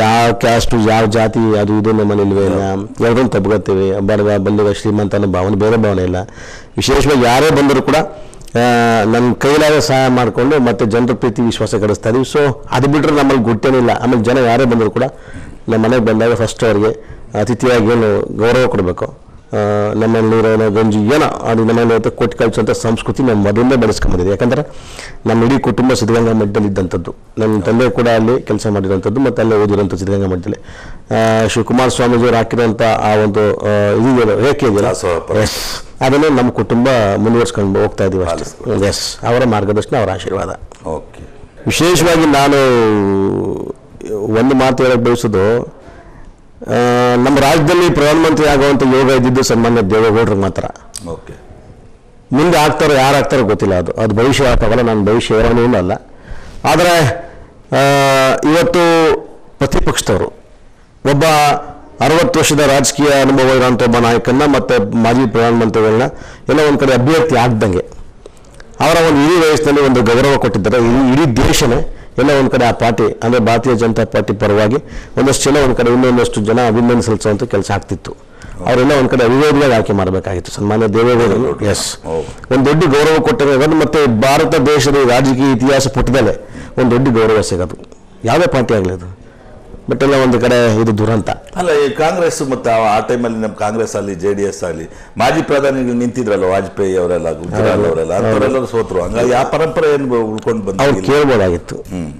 ಯಾವ ಕ್ಯಾಸ್ಟು ಯಾವ ಜಾತಿ, ಅದು ಇದು ನಮ್ಮ ಮನೇಲಿ ಇಲ್ಲ. ಎರಡೂ ತಪ್ಕೊತೀವಿ ಬಡವ ಬಲ್ಲಿಗ ಶ್ರೀಮಂತ ಅನ್ನೋ ಭಾವನೆ, ಬೇರೆ ಭಾವನೆ ಇಲ್ಲ. ವಿಶೇಷವಾಗಿ ಯಾರೇ ಬಂದರೂ ಕೂಡ ನನ್ನ ಕೈಲಾದ ಸಹಾಯ ಮಾಡಿಕೊಂಡು ಮತ್ತೆ ಜನರ ಪ್ರೀತಿ ವಿಶ್ವಾಸ ಗಳಿಸ್ತಾ ಇದೀವಿ. ಸೊ ಅದು ಬಿಟ್ಟರೆ ನಮ್ಮಲ್ಲಿ ಗುಟ್ಟೇನಿಲ್ಲ ಆಮೇಲೆ ಜನ ಯಾರೇ ಬಂದರೂ ಕೂಡ ನಮ್ಮ ಮನೆಗೆ ಬಂದಾಗ ಫಸ್ಟ್ ಅವರಿಗೆ ಅತಿಥಿಯಾಗಿ ಏನು ಗೌರವ ಕೊಡಬೇಕು. ನಮ್ಮಲ್ಲಿರೋ ಏನೋ ಗಂಜಿ ಏನೋ ಅದು ನಮ್ಮಲ್ಲಿ ಕೊಟ್ಟು ಕಳಿಸುವಂಥ ಸಂಸ್ಕೃತಿ ನಮ್ಮ ಮೊದಲೇ ಬೆಳೆಸ್ಕೊಂಬಂದಿದೆ ಯಾಕಂದರೆ ನಮ್ಮ ಇಡೀ ಕುಟುಂಬ ಸಿದ್ಧಗಂಗಾ ಮಠದಲ್ಲಿ ಇದ್ದಂಥದ್ದು ನನ್ನ ತಂದೆ ಕೂಡ ಅಲ್ಲಿ ಕೆಲಸ ಮಾಡಿರೋಂಥದ್ದು ಮತ್ತು ಅಲ್ಲೇ ಓದಿರೋಂಥ ಸಿದ್ಧಗಂಗಾ ಮಠದಲ್ಲಿ. ಶಿವಕುಮಾರ ಸ್ವಾಮೀಜಿಯವರು ಹಾಕಿರೋಂಥ ಆ ಒಂದು ಇದು ರೇಖೆ ಇದೆಯಲ್ಲ? ಸೊ ಅದನ್ನು ನಮ್ಮ ಕುಟುಂಬ ಮುಂದುವರ್ಸ್ಕೊಂಡು ಹೋಗ್ತಾ ಇದೀವಿ ಅಷ್ಟೇ. ಎಸ್ ಅವರ ಮಾರ್ಗದರ್ಶನ ಅವರ ಆಶೀರ್ವಾದ. ಓಕೆ. ವಿಶೇಷವಾಗಿ ನಾನು ಒಂದು ಮಾತು ಹೇಳಕ್ಕೆ ಬಯಸೋದು ನಮ್ಮ ರಾಜ್ಯದಲ್ಲಿ ಪ್ರಧಾನಮಂತ್ರಿ ಆಗುವಂಥ ಯೋಗ ಇದ್ದಿದ್ದು ಸನ್ಮಾನ್ಯ ದೇವೇಗೌಡರಿಗೆ ಮಾತ್ರ. ಓಕೆ. ಮುಂದೆ ಆಗ್ತಾರೋ ಯಾರು ಆಗ್ತಾರೋ ಗೊತ್ತಿಲ್ಲ ಅದು. ಅದು ಭವಿಷ್ಯ ಆಗಲ್ಲ ನಾನು ಭವಿಷ್ಯ ಏನೂ ಅಲ್ಲ. ಆದರೆ ಇವತ್ತು ಪ್ರತಿಪಕ್ಷದವರು ಒಬ್ಬ ಅರವತ್ತು ವರ್ಷದ ರಾಜಕೀಯ ಅನುಭವ ಇರೋಂಥ ಒಬ್ಬ ನಾಯಕನ್ನ ಮತ್ತು ಮಾಜಿ ಪ್ರಧಾನಮಂತ್ರಿಗಳನ್ನ ಎಲ್ಲ ಒಂದು ಕಡೆ ಅಭ್ಯರ್ಥಿ ಆಗ್ದಂಗೆ. ಅವರ ಒಂದು ಇಡೀ ವಯಸ್ಸಿನಲ್ಲಿ ಒಂದು ಗೌರವ ಕೊಟ್ಟಿದ್ದಾರೆ. ಇಡೀ ಇಡೀ ದೇಶನೇ ಎಲ್ಲ ಒಂದು ಕಡೆ ಆ ಪಾರ್ಟಿ ಅಂದರೆ ಭಾರತೀಯ ಜನತಾ ಪಾರ್ಟಿ ಪರವಾಗಿ ಒಂದಷ್ಟು ಜನ ಒಂದು ಕಡೆ ಇನ್ನೊಂದಷ್ಟು ಜನ ಅಭಿನಂದನೆ ಸಲ್ಲಿಸುವಂಥ ಕೆಲಸ ಆಗ್ತಿತ್ತು. ಅವರೆಲ್ಲ ಒಂದು ಕಡೆ ಅವಿರೋಧವಾಗಿ ಆಯ್ಕೆ ಮಾಡಬೇಕಾಗಿತ್ತು. ಸನ್ಮಾನ್ಯ ದೇವೇಗೌಡರು. ಎಸ್. ಒಂದು ದೊಡ್ಡ ಗೌರವ ಕೊಟ್ಟಿರೋದು ಮತ್ತೆ ಭಾರತ ದೇಶದ ರಾಜಕೀಯ ಇತಿಹಾಸ ಪುಟದಲ್ಲೇ ಒಂದು ದೊಡ್ಡ ಗೌರವ ಸಿಗೋದು. ಯಾವುದೇ ಪಾರ್ಟಿ ಆಗಲಿ ಅದು. ಬಟ್ ಎಲ್ಲ ಒಂದು ಕಡೆ ಇದು ದುರಂತ. ಅಲ್ಲ ಈ ಕಾಂಗ್ರೆಸ್ ಮತ್ತು ಆ- ಟೈಮಲ್ಲಿ ನಮ್ಮ ಕಾಂಗ್ರೆಸ್ ಆಗಲಿ ಜೆ ಡಿ ಎಸ್ ಆಗಲಿ ಮಾಜಿ ಪ್ರಧಾನಿಗಳು ನಿಂತಿದ್ರಲ್ಲ ವಾಜಪೇಯಿ ಅವರೆಲ್ಲ ಗುಜರಾಲ್ ಅವರೆಲ್ಲ ಅವರೆಲ್ಲರೂ ಸೋತರು. ಹಂಗಾಗಿ ಆ ಪರಂಪರೆ ಏನು ಉಳ್ಕೊಂಡು ಅವ್ರು ಬಂದಿಲ್ಲ ಕೇಳ್ಬೋದಾಗಿತ್ತು.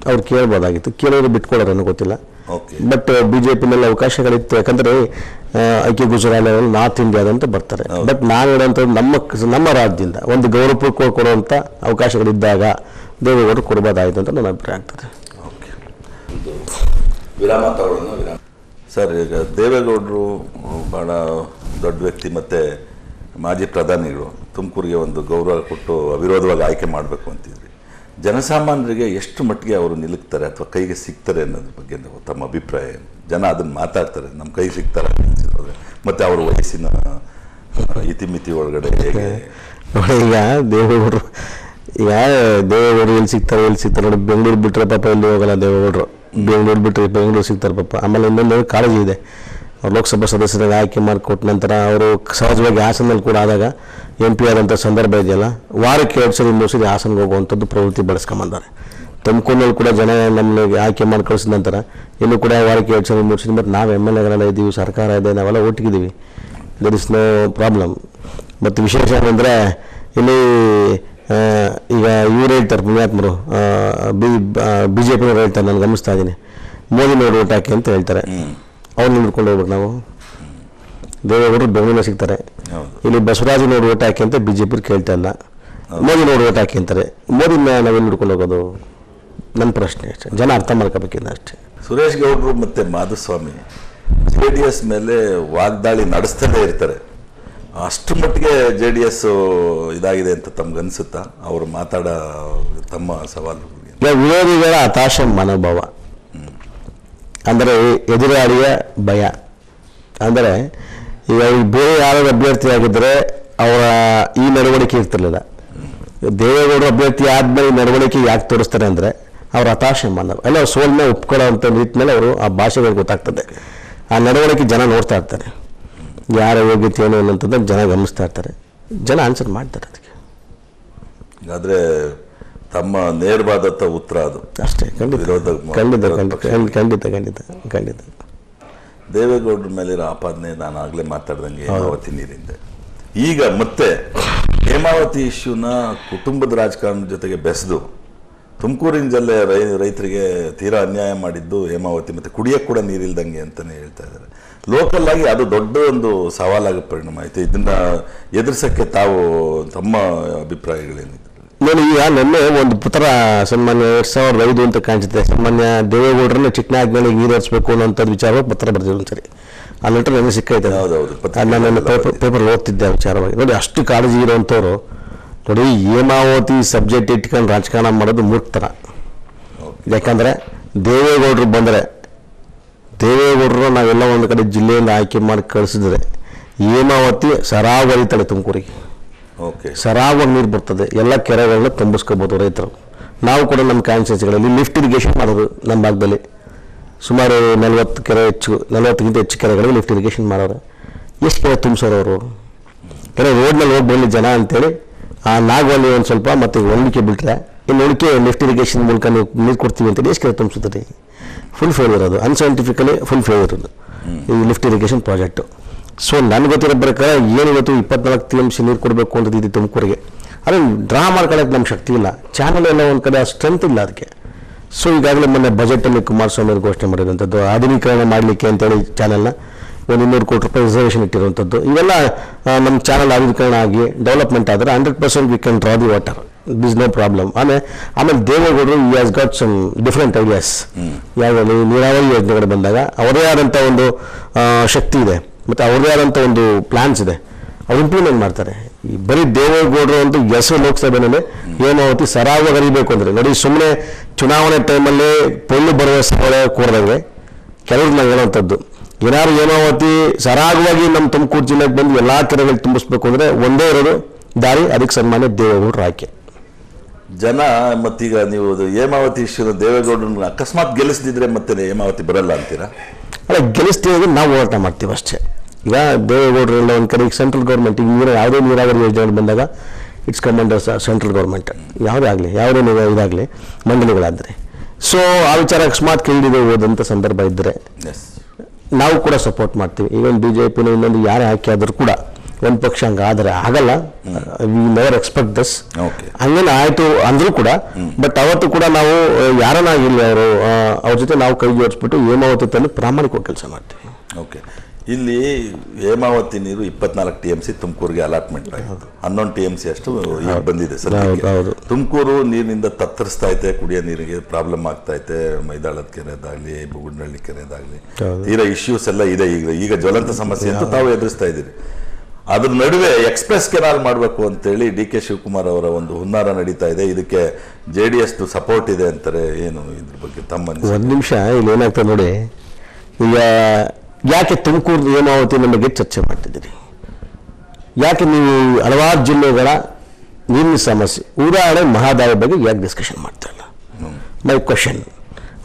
ಅವ್ರು ಕೇಳ್ಬೋದಾಗಿತ್ತು. ಕೇಳೋರು ಬಿಟ್ಕೊಡೋರು ಗೊತ್ತಿಲ್ಲ. ಬಟ್ ಬಿ ಜೆ ಪಿನಲ್ಲಿ ಅವಕಾಶಗಳಿತ್ತು. ಯಾಕಂದ್ರೆ ಐಕೆ ಗುಜರಾಲ್ ಅವರು ನಾರ್ತ್ ಇಂಡಿಯಾದಂತ ಬರ್ತಾರೆ. ಬಟ್ ನಾನು ಹೇಳುವಂಥದ್ದು ನಮ್ಮ ನಮ್ಮ ರಾಜ್ಯದಿಂದ ಒಂದು ಗೌರವ ಕೊಡುವಂಥ ಅವಕಾಶಗಳಿದ್ದಾಗ ದೇವೇಗೌಡರು ಕೊಡ್ಬೋದಾಯಿತು ಅಂತ ನನ್ನ ಅಭಿಪ್ರಾಯ ಆಗ್ತದೆ. ಓಕೆ. ವಿರಾಮ ತಗೊಳ್ಳೋಣ ವಿರಾಮ. ಸರ್ ಈಗ ದೇವೇಗೌಡರು ಭಾಳ ದೊಡ್ಡ ವ್ಯಕ್ತಿ ಮತ್ತು ಮಾಜಿ ಪ್ರಧಾನಿಗಳು. ತುಮಕೂರಿಗೆ ಒಂದು ಗೌರವ ಕೊಟ್ಟು ಅವಿರೋಧವಾಗಿ ಆಯ್ಕೆ ಮಾಡಬೇಕು ಅಂತಿದ್ರಿ. ಜನಸಾಮಾನ್ಯರಿಗೆ ಎಷ್ಟು ಮಟ್ಟಿಗೆ ಅವರು ನಿಲುಕ್ತಾರೆ ಅಥವಾ ಕೈಗೆ ಸಿಗ್ತಾರೆ ಅನ್ನೋದ್ರ ಬಗ್ಗೆ ನೀವು ತಮ್ಮ ಅಭಿಪ್ರಾಯ ಏನು? ಜನ ಅದನ್ನು ಮಾತಾಡ್ತಾರೆ ನಮ್ಮ ಕೈ ಸಿಗ್ತಾರೆ ಅನ್ಸಿರೋದ್ರೆ. ಮತ್ತು ಅವ್ರ ವಯಸ್ಸಿನ ಇತಿಮಿತಿ ಒಳಗಡೆ ಹೇಗೆ? ನೋಡಿ ಈಗ ದೇವೇಗೌಡರು ಈಗ ದೇವೇಗೌಡರು ಎಲ್ಲಿ ಸಿಗ್ತಾರೆ ಎಲ್ಲಿ ಸಿಗ್ತಾರೆ ನೋಡಿ ಬೆಂಗಳೂರು ಬಿಟ್ಟರೆ ಪಾಪ ಎಲ್ಲಿ ಹೋಗಲ್ಲ ದೇವೇಗೌಡರು. ಬೆಂಗಳೂರು ಬಿಟ್ಟರೆ ಬೆಂಗಳೂರು ಸಿಗ್ತಾರೆ ಪಾಪ. ಆಮೇಲೆ ಇನ್ನೊಂದು ಕಾಳಜಿ ಇದೆ. ಲೋಕಸಭಾ ಸದಸ್ಯರಾಗಿ ಆಯ್ಕೆ ಮಾಡಿಕೊಟ್ಟ ನಂತರ ಅವರು ಸಹಜವಾಗಿ ಹಾಸನಲ್ಲಿ ಕೂಡ ಆದಾಗ ಎಂ ಪಿ ಆದಂಥ ಸಂದರ್ಭ ಇದೆಯಲ್ಲ, ವಾರಕ್ಕೆ ಎರಡು ಸರಿ, ಮೂರು ಸರಿ ಹಾಸನ್ಗೆ ಹೋಗುವಂಥದ್ದು ಪ್ರವೃತ್ತಿ ಬೆಳೆಸ್ಕೊಂಬಂದಾರೆ ತುಮಕೂರಿನಲ್ಲಿ ಕೂಡ ಜನ ನಮ್ಮನ್ನ ಆಯ್ಕೆ ಮಾಡಿ ಕಳಿಸಿದ ನಂತರ ಇನ್ನು ಕೂಡ ವಾರಕ್ಕೆ ಎರಡು ಸರಿ, ಮೂರು ಸರಿ, ಮತ್ತು ನಾವು ಎಂ ಎಲ್ ಎಗಳೆಲ್ಲ ಇದ್ದೀವಿ, ಸರ್ಕಾರ ಇದೆ, ನಾವೆಲ್ಲ ಒಟ್ಟಿಗಿದ್ದೀವಿ. ದರ್ ಇಸ್ ನೋ ಪ್ರಾಬ್ಲಮ್ ಮತ್ತು ವಿಶೇಷ ಏನಂದರೆ, ಇಲ್ಲಿ ಈಗ ಇವ್ರು ಹೇಳ್ತಾರೆ ಪುಣ್ಯಾತ್ಮರು ಬಿ ಬಿ ಜೆ ಪಿನವ್ರು ಹೇಳ್ತಾರೆ ನಾನು ಗಮನಿಸ್ತಾ ಇದ್ದೀನಿ. ಮೋದಿ ನೋಡಿ ಓಟ್ ಹಾಕಿ ಅಂತ ಹೇಳ್ತಾರೆ. ಅವ್ರನ್ನ ಹಿಡ್ಕೊಂಡು ಹೋಗ್ಬೇಕು ನಾವು. ದೇವೇಗೌಡರು ಬೆಂಗಳೂರಿನ ಸಿಗ್ತಾರೆ. ಇಲ್ಲಿ ಬಸವರಾಜ್ ನೋಡಿ ಓಟ್ ಹಾಕಿ ಅಂತ ಬಿ ಜೆ ಪಿ ಕೇಳ್ತಾ ಇಲ್ಲ. ಮೋದಿ ನೋಡಿ ಓಟ್ ಹಾಕಿ ಅಂತಾರೆ. ಮೋದಿನ ನಾವೇನು ಹಿಡ್ಕೊಂಡು ಹೋಗೋದು? ನನ್ನ ಪ್ರಶ್ನೆ ಅಷ್ಟೇ. ಜನ ಅರ್ಥ ಮಾಡ್ಕೋಬೇಕಿಂದ ಅಷ್ಟೇ. ಸುರೇಶ್ ಗೌಡರು ಮತ್ತೆ ಮಾಧುಸ್ವಾಮಿ ಜೆ ಡಿ ಎಸ್ ಮೇಲೆ ವಾಗ್ದಾಳಿ ನಡೆಸ್ತಲೇ ಇರ್ತಾರೆ. ಅಷ್ಟು ಮಟ್ಟಿಗೆ ಜೆ ಡಿ ಎಸ್ ಇದಾಗಿದೆ ಅಂತ ತಮ್ಗನ್ಸುತ್ತಾ ಅವರು ಮಾತಾಡ ತಮ್ಮ ಸವಾಲು ವಿರೋಧಿಗಳ ಹತಾಶ ಮನೋಭಾವ. ಅಂದರೆ ಎದುರಾಳಿಯ ಭಯ. ಅಂದರೆ ಈಗ ಬೇರೆ ಯಾರು ಅಭ್ಯರ್ಥಿ ಆಗಿದ್ರೆ ಅವರ ಈ ನಡವಳಿಕೆ ಇರ್ತಿರ್ಲಿಲ್ಲ ದೇವೇಗೌಡರು ಅಭ್ಯರ್ಥಿ ಆದ್ಮೇಲೆ ಈ ನಡವಳಿಕೆ ಯಾಕೆ ತೋರಿಸ್ತಾರೆ ಅಂದರೆ ಅವ್ರ ಹತಾಶೆ ಮನೋಭಾವ. ಎಲ್ಲ ಸೋಲ್ನ ಒಪ್ಕೊಳ್ಳೋವಂಥ ನಿಟ್ಟಿನಲ್ಲಿ ಅವರು ಆ ಭಾಷೆಗಳು ಗೊತ್ತಾಗ್ತದೆ. ಆ ನಡವಳಿಕೆ ಜನ ನೋಡ್ತಾ ಇರ್ತಾರೆ. ಯಾರ ಯೋಗ್ಯತೆ ಏನು ಅನ್ನೋಂಥದ್ದನ್ನು ಜನ ಗಮನಿಸ್ತಾ ಇರ್ತಾರೆ. ಜನ ಆನ್ಸರ್ ಮಾಡ್ತಾರೆ ಅದಕ್ಕೆ. ಆದರೆ ತಮ್ಮ ನೇರವಾದ ಉತ್ತರ ಅದು. ಅಷ್ಟೇ ಖಂಡಿತ. ಖಂಡಿತ ಖಂಡಿತ. ಖಂಡಿತ ಖಂಡಿತ ಖಂಡಿತ ದೇವೇಗೌಡರ ಮೇಲಿರೋ ಆಪಾದನೆ ನಾನು ಆಗಲೇ ಮಾತಾಡ್ದಂಗೆ ಹೇಮಾವತಿ ನೀರಿಂದ. ಈಗ ಮತ್ತೆ ಹೇಮಾವತಿ ಇಶ್ಯೂನ ಕುಟುಂಬದ ರಾಜಕಾರಣದ ಜೊತೆಗೆ ಬೆಸೆದು ತುಮಕೂರಿನ ಜಲ್ಲೆ ರೈ ರೈತರಿಗೆ ತೀರಾ ಅನ್ಯಾಯ ಮಾಡಿದ್ದು ಹೇಮಾವತಿ ಮತ್ತೆ ಕುಡಿಯಕ್ಕೆ ಕೂಡ ನೀರಿಲ್ದಂಗೆ ಅಂತಾನೆ ಹೇಳ್ತಾ ಇದ್ದಾರೆ. ಲೋಕಲ್ ಆಗಿ ಅದು ದೊಡ್ಡ ಒಂದು ಸವಾಲಾಗಿ ಪರಿಣಾಮ ಆಯ್ತು. ಇದನ್ನ ಎದುರಿಸಕ್ಕೆ ತಾವು ತಮ್ಮ ಅಭಿಪ್ರಾಯಗಳೇನಿದೆ? ನೋಡಿ ಈಗ ನಿನ್ನೆ ಒಂದು ಪುತ್ರ ಸನ್ಮಾನ್ಯ ಎರಡು ಸಾವಿರದ ಐದು ಅಂತ ಕಾಣಿಸುತ್ತೆ. ಸನ್ಮಾನ್ಯ ದೇವೇಗೌಡರನ್ನು ಚಿಕ್ಕನ ಆದ್ಮೇಲೆ ನೀರು ಹರಿಸ್ಬೇಕು ಅನ್ನೋಂಥದ್ದು ವಿಚಾರವಾಗಿ ಪತ್ರ ಬರೆದಿದ್ರು ಒಂದ್ಸರಿ. ಆ ಲೆಟರ್ ನನಗೆ ಸಿಕ್ಕೈತೆ. ನಾನು ಪೇಪರ್ ಪೇಪರ್ ಓದ್ತಿದ್ದೆ ಆ ವಿಚಾರವಾಗಿ. ನೋಡಿ ಅಷ್ಟು ಕಾಳಜಿ ಇರೋವಂಥವ್ರು ನೋಡಿ ಹೇಮಾವತಿ ಸಬ್ಜೆಕ್ಟ್ ಇಟ್ಕೊಂಡು ರಾಜಕಾರಣ ಮಾಡೋದು ಮೂರ್ಖತನ. ಯಾಕಂದರೆ ದೇವೇಗೌಡರು ಬಂದರೆ ದೇವೇಗೌಡರು ನಾವೆಲ್ಲ ಒಂದು ಕಡೆ ಜಿಲ್ಲೆಯಿಂದ ಆಯ್ಕೆ ಮಾಡಿ ಕಳಿಸಿದ್ರೆ ಹೇಮಾವತಿ ಸರಾಗ ಹರಿತಾಳೆ ತುಮಕೂರಿಗೆ. ಓಕೆ. ಸರಾಗವಾಗಿ ನೀರು ಬರ್ತದೆ ಎಲ್ಲ ಕೆರೆಗಳನ್ನ ತುಂಬಿಸ್ಕೋಬೋದು ರೈತರು. ನಾವು ಕೂಡ ನಮ್ಮ ಕಾನ್ಸ್ಟಿಟ್ಯೂನ್ಸಿಗಳಲ್ಲಿ ಲಿಫ್ಟ್ ಇರಿಗೇಷನ್ ಮಾಡೋದು ನಮ್ಮ ಭಾಗದಲ್ಲಿ. ಸುಮಾರು ನಲವತ್ತು ಕೆರೆ ಹೆಚ್ಚು ನಲವತ್ತಕ್ಕಿಂತ ಹೆಚ್ಚು ಕೆರೆಗಳಿಗೆ ಲಿಫ್ಟ್ ಇರಿಗೇಷನ್ ಮಾಡೋರು. ಎಷ್ಟು ಕೆರೆ ತುಂಬಿಸೋರು ಅವರು? ಕೆರೆ ರೋಡ್ನಲ್ಲಿ ಹೋಗಿ ಬರಲಿ ಜನ ಅಂತೇಳಿ ಆ ನಾಗವಲ್ಲಿ ಒಂದು ಸ್ವಲ್ಪ ಮತ್ತು ಒಲಿಕೆ ಬಿಟ್ಟರೆ ಇನ್ನು ಉಳಿಕೆ ಲಿಫ್ಟ್ ಇರಿಗೇಷನ್ ಮೂಲಕ ನೀವು ನೀರು ಕೊಡ್ತೀವಿ ಅಂತೇಳಿ ಎಷ್ಟು ಕೆರೆ ತುಂಬಿಸುತ್ತೆ ಫುಲ್ ಫೇಲ್ಯೂರ್ ಅದು ಅನ್ಸೈಂಟಿಫಿಕಲಿ ಫುಲ್ ಫೇಲ್ಯೂರ್ ಅದು. ಈ ಲಿಫ್ಟ್ ಇರಿಗೇಷನ್ ಪ್ರಾಜೆಕ್ಟು ಸೊ ನನಗೆ ಗೊತ್ತಿರೋ ಪ್ರಕಾರ ಏನು ಇವತ್ತು ಇಪ್ಪತ್ನಾಲ್ಕು ಟಿ ಎಂ ಸಿ ನೀರು ಕೊಡಬೇಕು ಅಂತ ಇದೆ ತುಮಕೂರಿಗೆ ಅದನ್ನು ಡ್ರಾ ಮಾಡ್ಕೊಳ್ಳೋಕೆ ನಮ್ಮ ಶಕ್ತಿ ಇಲ್ಲ. ಚಾನಲ್ ಎಲ್ಲ ಒಂದು ಕಡೆ ಸ್ಟ್ರೆಂತ್ ಇಲ್ಲ ಅದಕ್ಕೆ ಸೊ ಈಗಾಗಲೇ ಮೊನ್ನೆ ಬಜೆಟಲ್ಲಿ ಕುಮಾರಸ್ವಾಮಿ ಅವರು ಘೋಷಣೆ ಮಾಡಿರುವಂಥದ್ದು ಆಧುನೀಕರಣ ಮಾಡಲಿಕ್ಕೆ ಅಂತೇಳಿ ಚಾನಲ್ನ ಒಂದು ಇನ್ನೂರು ಕೋಟಿ ರೂಪಾಯಿ ರಿಸರ್ವೇಷನ್ ಇಟ್ಟಿರುವಂಥದ್ದು ಇವೆಲ್ಲ ನಮ್ಮ ಚಾನಲ್ ಆಧುನೀಕರಣ ಆಗಿ ಡೆವಲಪ್ಮೆಂಟ್ ಆದರೆ hundred percent we can draw the water this no problem ಆಮೇಲೆ ಆಮೇಲೆ ದೇವೇಗೌಡರು ಈ has got some different ideas ನೀವು ನೀರಾವರಿ ಯೋಜನೆಗಳು ಬಂದಾಗ ಅವರದೇ ಆದಂಥ ಒಂದು ಶಕ್ತಿ ಇದೆ. ಮತ್ತು ಅವ್ರದೇ ಆದಂಥ ಒಂದು ಪ್ಲಾನ್ಸ್ ಇದೆ. ಅವ್ರು ಇಂಪ್ಲಿಮೆಂಟ್ ಮಾಡ್ತಾರೆ. ಈ ಬರೀ ದೇವೇಗೌಡರು ಒಂದು ಹೆಸರು ಲೋಕಸಭೆನಲ್ಲಿ ಹೇಮಾವತಿ ಸರಾಗವಾಗಿ ಹರಿಬೇಕು ಅಂದರೆ ನೋಡಿ ಸುಮ್ಮನೆ ಚುನಾವಣೆ ಟೈಮಲ್ಲಿ ಪೊಳ್ಳು ಸ್ಥಳ ಕೋರ್ದಂಗೆ ಕೆಲವ್ರು ನಾವು ಹೇಳುವಂಥದ್ದು. ಏನಾದ್ರು ಹೇಮಾವತಿ ಸರಾಗವಾಗಿ ನಮ್ಮ ತುಮಕೂರು ಜಿಲ್ಲೆಗೆ ಬಂದು ಎಲ್ಲ ಕೆರೆಗಳು ತುಂಬಿಸ್ಬೇಕು ಅಂದರೆ ಒಂದೇ ಇರೋದು ದಾರಿ ಅದಕ್ಕೆ ಸನ್ಮಾನ್ಯ ದೇವೇಗೌಡರು ಆಯ್ಕೆ. ಜನ ಮತ್ತೀಗ ನೀವು ಹೇಮಾವತಿ ಇಶ್ಯೂ ದೇವೇಗೌಡರನ್ನ ಅಕಸ್ಮಾತ್ ಗೆಲ್ಲಿಸದಿದ್ರೆ ಮತ್ತೆ ಹೇಮಾವತಿ ಬರಲ್ಲ ಅಂತೀರಾ? ಅಲ್ಲ ಗೆಲ್ಲಿಸ್ತೀವಿ ನಾವು ಹೋರಾಟ ಮಾಡ್ತೀವಿ ಅಷ್ಟೇ. ಈಗ ದೇವೇಗೌಡರೆಲ್ಲ ಒಂದು ಕಡೆ ಈಗ ಸೆಂಟ್ರಲ್ ಗೌರ್ಮೆಂಟ್ ಈಗ ನೀರು ಯಾವುದೇ ನೀರಾವರಿ ಯೋಜನೆಗಳು ಬಂದಾಗ ಇಟ್ಸ್ ಕಮಾಂಡರ್ಸ್ ಸೆಂಟ್ರಲ್ ಗೌರ್ಮೆಂಟ್ ಯಾವುದೇ ಆಗಲಿ ಯಾವುದೇ ಇದಾಗಲಿ ಮಂಡಳಿಗಳಾದರೆ. ಸೊ ಆ ವಿಚಾರ ಅಕಸ್ಮಾತ್ ಕೇಳಿದೆ ಹೋದಂಥ ಸಂದರ್ಭ ಇದ್ದರೆ ನಾವು ಕೂಡ ಸಪೋರ್ಟ್ ಮಾಡ್ತೀವಿ. ಈವನ್ ಬಿ ಜೆ ಪಿನ ಇನ್ನೊಂದು ಯಾರೇ ಹಾಕಿ ಆದರೂ ಕೂಡ. ಒಂದು ಪಕ್ಷ ಹಂಗ ಆದರೆ ಆಗಲ್ಲ. We never expect this okay ಹಂಗೇನು ಆಯಿತು ಅಂದರೂ ಕೂಡ ಬಟ್ ಅವತ್ತು ಕೂಡ ನಾವು ಯಾರನ್ನ ಆಗಿಲ್ಲ ಅವರು ಅವ್ರ ಜೊತೆ ನಾವು ಕೈ ಜೋಡಿಸ್ಬಿಟ್ಟು ಹೇಮಾವತಿ ತಂದು ಪ್ರಾಮಾಣಿಕವಾಗಿ ಕೆಲಸ ಮಾಡ್ತೀವಿ. ಓಕೆ ಇಲ್ಲಿ ಹೇಮಾವತಿ ನೀರು ಇಪ್ಪತ್ನಾಲ್ಕು ಟಿ ಎಂ ಸಿ ತುಮಕೂರಿಗೆ ಅಲಾಟ್ಮೆಂಟ್ ಹನ್ನೊಂದು ಟಿ ಎಂ ಸಿ ಅಷ್ಟು ಈಗ ಬಂದಿದೆ ಸರ್. ತುಮಕೂರು ನೀರಿನಿಂದ ತತ್ತರಿಸ್ತಾ ಐತೆ ಕುಡಿಯೋ ನೀರಿಗೆ ಪ್ರಾಬ್ಲಮ್ ಆಗ್ತಾ ಐತೆ ಮೈದಾಳದ ಕೆರೆದಾಗ್ಲಿ ಬುಗುಡ್ನಹಳ್ಳಿ ಕೆರೆದಾಗ್ಲಿ. ಇರೋ ತೀರಾ ಇಶ್ಯೂಸ್ ಎಲ್ಲ ಇದೆ ಈಗ. ಈಗ ಜ್ವಲಂತ ಸಮಸ್ಯೆ ಅಂತ ತಾವು ಎದುರಿಸ್ತಾ ಇದ್ದೀರಿ. ಅದ್ರ ನಡುವೆ ಎಕ್ಸ್ಪ್ರೆಸ್ ಕೆನಾಲ್ ಮಾಡಬೇಕು ಅಂತೇಳಿ ಡಿ ಕೆ ಶಿವಕುಮಾರ್ ಅವರ ಒಂದು ಹುನ್ನಾರ ನಡೀತಾ ಇದೆ. ಇದಕ್ಕೆ ಜೆ ಡಿ ಎಸ್ ಸಪೋರ್ಟ್ ಇದೆ ಅಂತಾರೆ. ಏನು ಇದ್ರ ಬಗ್ಗೆ ತಮ್ಮ? ಒಂದು ನಿಮಿಷ ಇಲ್ಲಿ ಏನಾಗ್ತದೆ ನೋಡಿ ಈಗ ಯಾಕೆ ತುಮಕೂರು ಹೇಮಾವತಿ ಬಗ್ಗೆ ಚರ್ಚೆ ಮಾಡ್ತಿದ್ದೀರಿ? ಯಾಕೆ ನೀವು ಹಲವಾರು ಜಿಲ್ಲೆಗಳ ನೀರಿನ ಸಮಸ್ಯೆ ಉದಾಹರಣೆ ಮಹಾದಾಯಿ ಬಗ್ಗೆ ಯಾಕೆ ಡಿಸ್ಕಷನ್ ಮಾಡ್ತಾ ಇಲ್ಲ? ಮೈ ಕ್ವಶನ್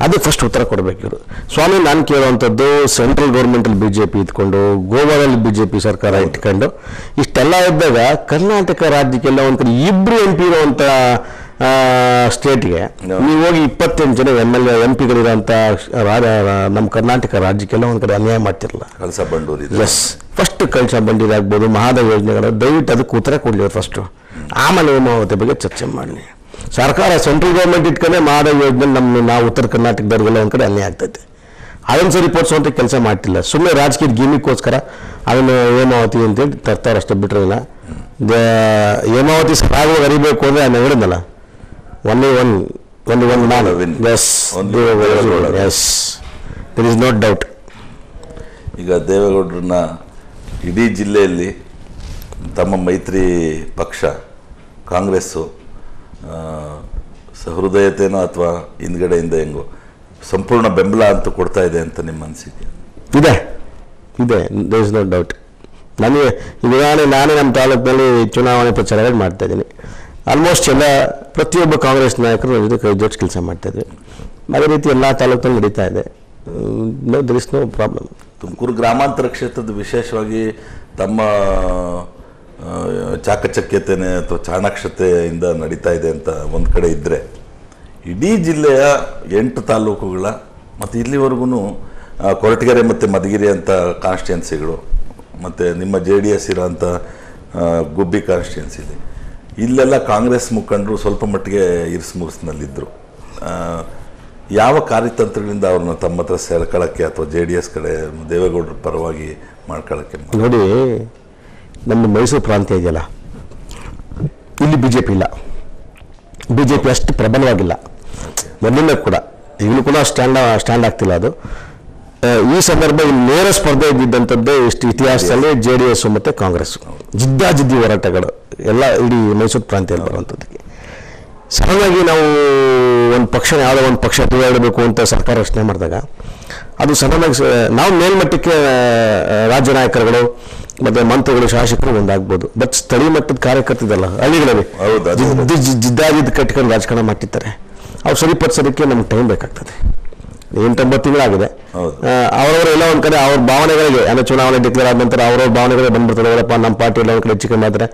ಅದಕ್ಕೆ ಫಸ್ಟ್ ಉತ್ತರ ಕೊಡಬೇಕು ಇವರು. ಸ್ವಾಮಿ ನಾನು ಕೇಳುವಂಥದ್ದು ಸೆಂಟ್ರಲ್ ಗೌರ್ಮೆಂಟಲ್ಲಿ ಬಿ ಜೆ ಪಿ ಇದ್ಕೊಂಡು ಗೋವಾದಲ್ಲಿ ಬಿ ಜೆ ಪಿ ಸರ್ಕಾರ ಇಟ್ಕೊಂಡು ಇಷ್ಟೆಲ್ಲ ಇದ್ದಾಗ ಕರ್ನಾಟಕ ರಾಜ್ಯಕ್ಕೆಲ್ಲ ಒಂದು ಕಡೆ ಇಬ್ಬರು ಎಂ ಪಿ ಇರುವಂಥ ಸ್ಟೇಟ್ಗೆ ನೀವು ಹೋಗಿ ಇಪ್ಪತ್ತೆಂಟು ಜನ ಎಂ ಎಲ್ ಎ ಎಂ ಪಿಗಳಿರೋಂಥ ನಮ್ಮ ಕರ್ನಾಟಕ ರಾಜ್ಯಕ್ಕೆಲ್ಲ ಒಂದು ಕಡೆ ಅನ್ಯಾಯ ಮಾಡ್ತಿರಲ್ಲ. ಕಳಸ ಬಂಡೂರು ಎಸ್ ಫಸ್ಟ್ ಕಳಸ ಬಂಡಿದಾಗ್ಬೋದು ಮಹಾದ ಯೋಜನೆಗಳು ದಯವಿಟ್ಟು ಅದಕ್ಕೆ ಉತ್ತರ ಕೊಡಲಿ ಫಸ್ಟು ಆಮೇಲೆ ಹೇಮಾವತಿ ಬಗ್ಗೆ ಚರ್ಚೆ ಮಾಡಲಿ. ಸರ್ಕಾರ ಸೆಂಟ್ರಲ್ ಗೌರ್ಮೆಂಟ್ ಇಟ್ಕೊಂಡೇ ಮಾಡೋ ಯೋಜನೆ ನಮ್ಮ ನಾವು ಉತ್ತರ ಕರ್ನಾಟಕದವ್ರಿಗೆಲ್ಲ ಒಂದು ಕಡೆ ಅನ್ಯಾಯ ಆಗ್ತೈತೆ. ಅದನ್ನು ಸರಿಪಡಿಸುವಂಥ ಕೆಲಸ ಮಾಡ್ತಿಲ್ಲ. ಸುಮ್ಮನೆ ರಾಜಕೀಯ ಗೀಮಿಗೋಸ್ಕರ ಅದನ್ನು ಹೇಮಾವತಿ ಅಂತೇಳಿ ತರ್ತಾರೆ ಅಷ್ಟೇ ಬಿಟ್ಟಿರಲಿಲ್ಲ ಹೇಮಾವತಿ ಸರಾಗವಾಗಿ ಅರಿಬೇಕು ಅಂದರೆ ನಾನು ಹೇಳಿದ್ನಲ್ಲ? ಒನ್ಲಿ ಒನ್ ಒಂದು one man. Yes. Yes there is not doubt ಈಗ ದೇವೇಗೌಡರನ್ನ ಇಡೀ ಜಿಲ್ಲೆಯಲ್ಲಿ ತಮ್ಮ ಮೈತ್ರಿ ಪಕ್ಷ ಕಾಂಗ್ರೆಸ್ಸು ಸಹೃದಯತೆನೋ ಅಥವಾ ಹಿಂದ್ಗಡೆಯಿಂದ ಹೆಂಗೋ ಸಂಪೂರ್ಣ ಬೆಂಬಲ ಅಂತೂ ಕೊಡ್ತಾ ಇದೆ ಅಂತ ನಿಮ್ಮ ಅನಿಸಿಕೆ ಇದೆ. ಇದೆ. ದೇರ್ ಇಸ್ ನೋ ಡೌಟ್ ನನಗೆ ಈಗ ನಾನು ನಾನೇ ನಮ್ಮ ತಾಲೂಕಿನಲ್ಲಿ ಚುನಾವಣೆ ಪ್ರಚಾರಗಳು ಮಾಡ್ತಾ ಇದ್ದೀನಿ. ಆಲ್ಮೋಸ್ಟ್ ಎಲ್ಲ ಪ್ರತಿಯೊಬ್ಬ ಕಾಂಗ್ರೆಸ್ ನಾಯಕರು ನನ್ನ ಜೊತೆ ಕೈ ಜೋಡಿಸಿ ಕೆಲಸ ಮಾಡ್ತಾ ಇದ್ವಿ. ಅದೇ ರೀತಿ ಎಲ್ಲ ತಾಲೂಕಲ್ಲಿ ನಡೀತಾ ಇದೆ. No there is no problem Tumakuru ಗ್ರಾಮಾಂತರ ಕ್ಷೇತ್ರದ ವಿಶೇಷವಾಗಿ ತಮ್ಮ ಆ, ಚಾಕಚಕ್ಯತೆನೆ ಅಥವಾ ಚಾಣಾಕ್ಷತೆಯಿಂದ ನಡೀತಾ ಇದೆ ಅಂತ ಒಂದು ಕಡೆ ಇದ್ದರೆ ಇಡೀ ಜಿಲ್ಲೆಯ ಎಂಟು ತಾಲೂಕುಗಳ ಮತ್ತು ಇಲ್ಲಿವರೆಗೂ ಕೊರಟಗೆರೆ ಮತ್ತು ಮಧುಗಿರಿ ಅಂತ ಕಾನ್ಸ್ಟಿಟ್ಯೆನ್ಸಿಗಳು ಮತ್ತು ನಿಮ್ಮ ಜೆ ಡಿ ಎಸ್ ಇರೋಂಥ ಗುಬ್ಬಿ ಗುಬ್ಬಿ ಇದೆ. ಇಲ್ಲೆಲ್ಲ ಕಾಂಗ್ರೆಸ್ ಮುಖಂಡರು ಸ್ವಲ್ಪ ಮಟ್ಟಿಗೆ ಇರ್ಸ್ ಮುರ್ಸ್ನಲ್ಲಿದ್ದರು ಯಾವ ಕಾರ್ಯತಂತ್ರಗಳಿಂದ ಅವ್ರನ್ನ ತಮ್ಮ ಹತ್ರ ಸೆಳ್ಕೊಳ್ಳೋಕ್ಕೆ ಅಥವಾ ಜೆ ಡಿ ಎಸ್ ಕಡೆ ದೇವೇಗೌಡರ ಪರವಾಗಿ ಮಾಡ್ಕೊಳ್ಳೋಕ್ಕೆ ನೋಡಿ ನಮ್ಮ ಮೈಸೂರು ಪ್ರಾಂತ್ಯ ಇದೆಯಲ್ಲ? ಇಲ್ಲಿ ಬಿ ಜೆ ಪಿ ಇಲ್ಲ. ಬಿ ಜೆ ಪಿ ಅಷ್ಟು ಪ್ರಬಲವಾಗಿಲ್ಲ. ಮೊದಲಿಂದ ಕೂಡ, ಈಗಲೂ ಕೂಡ ಸ್ಟ್ಯಾಂಡ್ ಸ್ಟ್ಯಾಂಡ್ ಆಗ್ತಿಲ್ಲ ಅದು. ಈ ಸಂದರ್ಭ ನೇರ ಸ್ಪರ್ಧೆ ಇದ್ದಿದ್ದಂಥದ್ದು ಇಷ್ಟು ಇತಿಹಾಸದಲ್ಲಿ ಜೆ ಡಿ ಎಸ್ ಮತ್ತು ಕಾಂಗ್ರೆಸ್. ಜಿದ್ದಾಜಿದ್ದಿ ಹೋರಾಟಗಳು ಎಲ್ಲ ಇಡೀ ಮೈಸೂರು ಪ್ರಾಂತ್ಯದಲ್ಲಿ ಬರುವಂಥದ್ದಕ್ಕೆ. ಸಡನ್ನಾಗಿ ನಾವು ಒಂದು ಪಕ್ಷ, ಯಾವುದೋ ಒಂದು ಪಕ್ಷ ದೂರ ಅಂತ ಸರ್ಕಾರ ರಚನೆ ಮಾಡಿದಾಗ, ಅದು ಸಡನ್ನಾಗಿ ನಾವು ಮೇಲ್ಮಟ್ಟಕ್ಕೆ ರಾಜ್ಯ ನಾಯಕರುಗಳು ಮತ್ತು ಮಂತ್ರಿಗಳು ಶಾಸಕರು ಒಂದಾಗ್ಬೋದು. ಬಟ್ ಸ್ಥಳೀಯ ಮಟ್ಟದ ಕಾರ್ಯಕರ್ತದಲ್ಲ ಹಳ್ಳಿಗಳಲ್ಲಿ ಹೌದು, ಅದು ಜಿದ್ದ ಕಟ್ಕೊಂಡು ರಾಜಕಾರಣ ಮಾಡ್ತಿರ್ತಾರೆ. ಅವ್ರು ಸರಿಪಡಿಸೋದಕ್ಕೆ ನಮ್ಗೆ ಟೈಮ್ ಬೇಕಾಗ್ತದೆ. ಎಂಟೊಂಬತ್ತು ತಿಂಗಳಾಗಿದೆ. ಅವರವರು ಎಲ್ಲ ಒಂದು ಕಡೆ ಅವ್ರ ಭಾವನೆಗಳಿಗೆ ಅಂದ್ರೆ ಚುನಾವಣೆ ಡಿಕ್ಲೇರ್ ಆದ ನಂತರ ಅವ್ರವ್ರ ಭಾವನೆಗಳೇ ಬಂದ್ಬಿಡ್ತಾರೆ ಅವರಪ್ಪ ನಮ್ಮ ಪಾರ್ಟಿ ಎಲ್ಲ ಒಂದು ಕಡೆ ಹೆಚ್ಚು ಮಾಡಿದ್ರೆ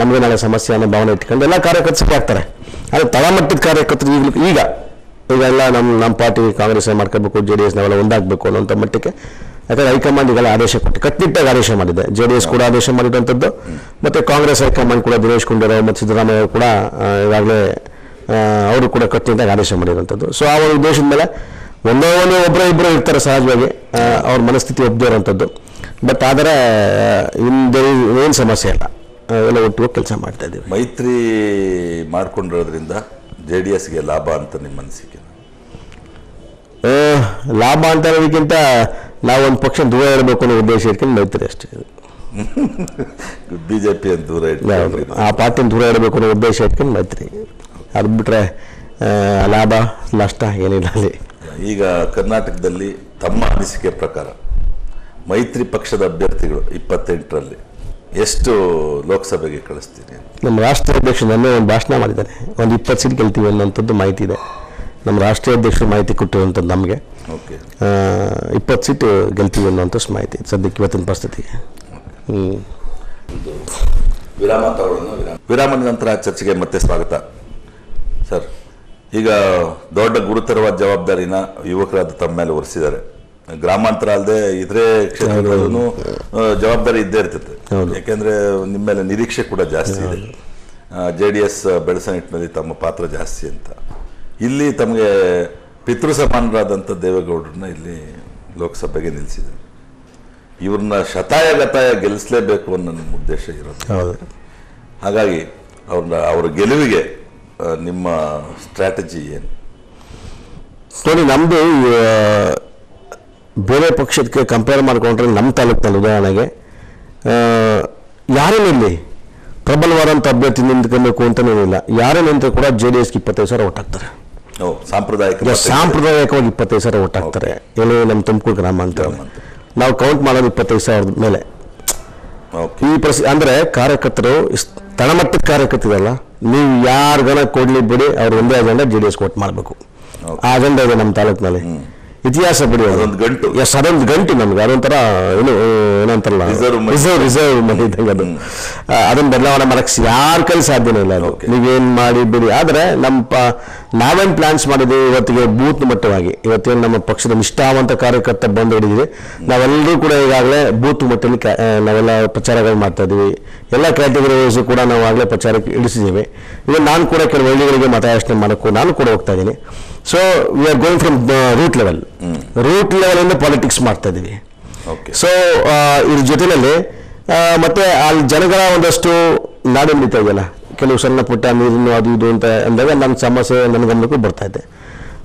ನಮಗೆ ನಾಳೆ ಸಮಸ್ಯೆ ಅನ್ನೋ ಭಾವನೆ ಇಟ್ಕೊಂಡು ಎಲ್ಲ ಕಾರ್ಯಕರ್ತರು ಆಗ್ತಾರೆ. ಆದರೆ ತಳಮಟ್ಟದ ಕಾರ್ಯಕರ್ತರು ಈಗಲೂ ಈಗ ಎಲ್ಲ ನಮ್ಮ ನಮ್ಮ ಪಾರ್ಟಿ ಕಾಂಗ್ರೆಸ್ ಮಾಡ್ಕೋಬೇಕು ಜೆ ಡಿ ಎಸ್ನವೆಲ್ಲ ಒಂದಾಗಬೇಕು ಅನ್ನೋಂಥ ಮಟ್ಟಕ್ಕೆ ಯಾಕಂದ್ರೆ ಹೈಕಮಾಂಡ್ ಈಗಲ್ಲ ಆದೇಶ ಕೊಟ್ಟು ಕಟ್ಟುನಿಟ್ಟಾಗಿ ಆದೇಶ ಮಾಡಿದೆ. ಜೆ ಡಿ ಎಸ್ ಕೂಡ ಆದೇಶ ಮಾಡಿದಂಥದ್ದು. ಮತ್ತು ಕಾಂಗ್ರೆಸ್ ಹೈಕಮಾಂಡ್ ಕೂಡ ದಿನೇಶ್ ಗುಂಡೂರಾವ್ ಮತ್ತು ಸಿದ್ದರಾಮಯ್ಯ ಕೂಡ ಈಗಾಗಲೇ ಅವರು ಕೂಡ ಕಟ್ಟುನಿಟ್ಟಾಗಿ ಆದೇಶ ಮಾಡಿರೋಂಥದ್ದು. ಸೊ ಆ ಒಂದು ಉದ್ದೇಶದ ಮೇಲೆ ಒಂದೇ ಒಂದೇ ಒಬ್ಬರೇ ಇಬ್ಬರು ಇರ್ತಾರೆ ಸಹಜವಾಗಿ ಅವ್ರ ಮನಸ್ಥಿತಿ ಒಪ್ಪದೇ ಇರೋಂಥದ್ದು. ಬಟ್ ಆದರೆ ಹಿಂದೆ ಏನು ಸಮಸ್ಯೆ ಇಲ್ಲ. ಎಲ್ಲ ಒಟ್ಟಿಗೆ ಕೆಲಸ ಮಾಡ್ತಾ ಇದ್ದೀವಿ. ಮೈತ್ರಿ ಮಾಡ್ಕೊಂಡಿರೋದ್ರಿಂದ ಜೆ ಡಿ ಎಸ್ಗೆ ಲಾಭ ಅಂತ ನಿಮ್ಮ ಅನಿಸಿಕೆ? ಲಾಭ ಅಂತ ಅನ್ನೋದಕ್ಕಿಂತ ನಾವು ಒಂದು ಪಕ್ಷ ದೂರ ಇರಬೇಕು ಅನ್ನೋ ಉದ್ದೇಶ ಇಟ್ಕೊಂಡು ಮೈತ್ರಿ ಅಷ್ಟೇ ಬಿ ಜೆ ಪಿ ಅಂತ ದೂರ ಇಟ್ಟು ಆ ಪಾರ್ಟಿನ ದೂರ ಇರಬೇಕು ಅನ್ನೋ ಉದ್ದೇಶ ಇಟ್ಕೊಂಡು ಮೈತ್ರಿ. ಅದು ಬಿಟ್ಟರೆ ಲಾಭ ನಷ್ಟ ಏನಿಲ್ಲ ಅಲ್ಲಿ. ಈಗ ಕರ್ನಾಟಕದಲ್ಲಿ ತಮ್ಮ ಅನಿಸಿಕೆ ಪ್ರಕಾರ ಮೈತ್ರಿ ಪಕ್ಷದ ಅಭ್ಯರ್ಥಿಗಳು ಇಪ್ಪತ್ತೆಂಟರಲ್ಲಿ ಎಷ್ಟು ಲೋಕಸಭೆಗೆ ಕಳಿಸ್ತೀನಿ ನಮ್ಮ ರಾಷ್ಟ್ರೀಯ ಅಧ್ಯಕ್ಷರು ನನ್ನೇ ಒಂದು ಭಾಷಣ ಮಾಡಿದ್ದಾರೆ. ಒಂದು ಇಪ್ಪತ್ತು ಸೀಟ್ ಗೆಲ್ತೀವಿ ಅನ್ನೋಂಥದ್ದು ಮಾಹಿತಿ ಇದೆ. ನಮ್ಮ ರಾಷ್ಟ್ರೀಯ ಅಧ್ಯಕ್ಷರು ಮಾಹಿತಿ ಕೊಟ್ಟಿರುವಂಥದ್ದು ನಮಗೆ. ಓಕೆ. ಇಪ್ಪತ್ತು ಸೀಟು ಗೆಲ್ತೀವಿ ಅನ್ನೋಂಥಷ್ಟು ಮಾಹಿತಿ ಸದ್ಯಕ್ಕೆ ಇವತ್ತಿನ ಪರಿಸ್ಥಿತಿಗೆ ವಿರಾಮ ತಗೊಳ್ಳೋಣ ವಿರಾಮ. ವಿರಾಮದ ನಂತರ ಚರ್ಚೆಗೆ ಮತ್ತೆ ಸ್ವಾಗತ. ಸರ್ ಈಗ ದೊಡ್ಡ ಗುರುತರವಾದ ಜವಾಬ್ದಾರಿನ ಯುವಕರಾದ ತಮ್ಮ ಮೇಲೆ ಒರೆಸಿದ್ದಾರೆ. ಗ್ರಾಮಾಂತರ ಅಲ್ಲದೆ ಇತರೆ ಕ್ಷೇತ್ರಗಳಲ್ಲೂ ಜವಾಬ್ದಾರಿ ಇದ್ದೇ ಇರ್ತೈತೆ. ಹೌದು. ಯಾಕೆಂದ್ರೆ ನಿಮ್ಮ ಮೇಲೆ ನಿರೀಕ್ಷೆ ಕೂಡ ಜಾಸ್ತಿ ಇದೆ. ಜೆ ಡಿ ಎಸ್ ಬೆಳೆಸ ನಿಟ್ಟಿನಲ್ಲಿ ತಮ್ಮ ಪಾತ್ರ ಜಾಸ್ತಿ ಅಂತ. ಇಲ್ಲಿ ತಮಗೆ ಪಿತೃ ಸಮಾನರಾದಂಥ ದೇವೇಗೌಡರನ್ನ ಇಲ್ಲಿ ಲೋಕಸಭೆಗೆ ನಿಲ್ಲಿಸಿದ್ರು ಇವ್ರನ್ನ ಶತಾಯ ಗತಾಯ ಗೆಲ್ಲಿಸಲೇಬೇಕು ಅನ್ನೋ ನಮ್ಮ ಉದ್ದೇಶ ಇರೋದು. ಹಾಗಾಗಿ ಅವ್ರನ್ನ ಅವ್ರ ಗೆಲುವಿಗೆ ನಿಮ್ಮ ಸ್ಟ್ರಾಟಜಿ ಏನು? ನೋಡಿ ನಮ್ಮದು ಬೇರೆ ಪಕ್ಷಕ್ಕೆ ಕಂಪೇರ್ ಮಾಡಿಕೊಂಡ್ರೆ ನಮ್ಮ ತಾಲೂಕಿನಲ್ಲಿ ಉದಾಹರಣೆಗೆ ಆ, ಯಾರೇ ನಿಲ್ಲಿ ಪ್ರಬಲವಾದಂಥ ಅಭ್ಯರ್ಥಿ ನಿಂತ್ಕೊಬೇಕು ಇಲ್ಲ. ಯಾರೇ ನಿಂತರೂ ಕೂಡ ಜೆ ಡಿ ಎಸ್ಗೆ ಇಪ್ಪತ್ತೈದು ಸಾವಿರ ಒಟ್ಟಾಗ್ತಾರೆ ಸಾಂಪ್ರದಾಯಿಕ ಸಾಂಪ್ರದಾಯಿಕವಾಗಿ ಇಪ್ಪತ್ತೈದು. ಸಾವಿರ ಒಟ್ಟಾಗ್ತಾರೆ ಏನು ನಮ್ಮ ತುಮಕೂರು ಗ್ರಾಮ ಅಂತ ನಾವು ಕೌಂಟ್ ಮಾಡೋದು ಇಪ್ಪತ್ತೈದು ಸಾವಿರದ ಮೇಲೆ. ಈ ಪರಿಸ್ಥಿತಿ ಅಂದರೆ ಕಾರ್ಯಕರ್ತರು ತಳಮಟ್ಟದ ಕಾರ್ಯಕರ್ತರಲ್ಲ ನೀವು ಯಾರಿಗನ ಕೊಡ್ಲಿ ಬಿಡಿ ಅವ್ರು ಒಂದೇ ಅಜೆಂಡ ಜೆ ಡಿ ಎಸ್ ಕೊಟ್ಟು ಮಾಡಬೇಕು. ಆ ಅಜೆಂಡ ಇದೆ ನಮ್ಮ ತಾಲೂಕಿನಲ್ಲಿ. ಇತಿಹಾಸ ಬಿಡಿ ಒಂದು ಗಂಟು. ಎಸ್ ಅದೊಂದು ಗಂಟು ನಮ್ಗೆ. ಅದೊಂಥರ ಏನು ಏನಂತಾರಲ್ಲ ರಿಸರ್ವ್ ರಿಸರ್ವ್ ಮನೆ ಇದ್ದಂಗೆ ಅದು. ಅದನ್ನ ಬದಲಾವಣೆ ಮಾಡಕ್ಕೆ ಯಾರ ಕೈ ಸಾಧ್ಯನೇ ಇಲ್ಲ ಅದು. ನೀವೇನು ಮಾಡಿ ಬಿಡಿ. ಆದರೆ ನಮ್ಮ ಪ ನಾವೇನು ಪ್ಲಾನ್ಸ್ ಮಾಡಿದ್ವಿ ಇವತ್ತಿಗೆ ಬೂತ್ ಮಟ್ಟವಾಗಿ. ಇವತ್ತೇನು ನಮ್ಮ ಪಕ್ಷದ ನಿಷ್ಠಾವಂತ ಕಾರ್ಯಕರ್ತ ಬಂದು ಹಿಡಿದಿವಿ ನಾವೆಲ್ಲರೂ ಕೂಡ ಈಗಾಗಲೇ ಬೂತ್ ಮಟ್ಟದಲ್ಲಿ ನಾವೆಲ್ಲ ಪ್ರಚಾರಗಳು ಮಾಡ್ತಾ ಇದ್ದೀವಿ. ಎಲ್ಲ ಕ್ಯಾಟಗರೀಸು ಕೂಡ ನಾವು ಆಗಲೇ ಪ್ರಚಾರಕ್ಕೆ ಇಳಿಸಿದ್ದೀವಿ. ಈಗ ನಾನು ಕೂಡ ಕೆಲವು ಹಳ್ಳಿಗಳಿಗೆ ಮತಯಾಚನೆ ಮಾಡೋಕ್ಕೂ ನಾನು ಕೂಡ ಹೋಗ್ತಾ ಇದ್ದೀನಿ. So we are going from root level root ಲೆವೆಲಿಂದ politics ಮಾಡ್ತಾ ಇದ್ದೀವಿ ಓಕೆ ಸೊ ಇದ್ರ ಜೊತೆಯಲ್ಲಿ ಮತ್ತೆ ಅಲ್ಲಿ ಜನಗಳ ಒಂದಷ್ಟು ನಾಡಿ ಇದೆಯಲ್ಲ. ಕೆಲವು ಸಣ್ಣ ಪುಟ್ಟ ನೀರಿನ ಅದು ಇದು ಅಂತ ಅಂದಾಗ ನನ್ನ ಸಮಸ್ಯೆ ನನ್ನ ಗಮನಕ್ಕೂ ಬರ್ತಾ ಇದೆ.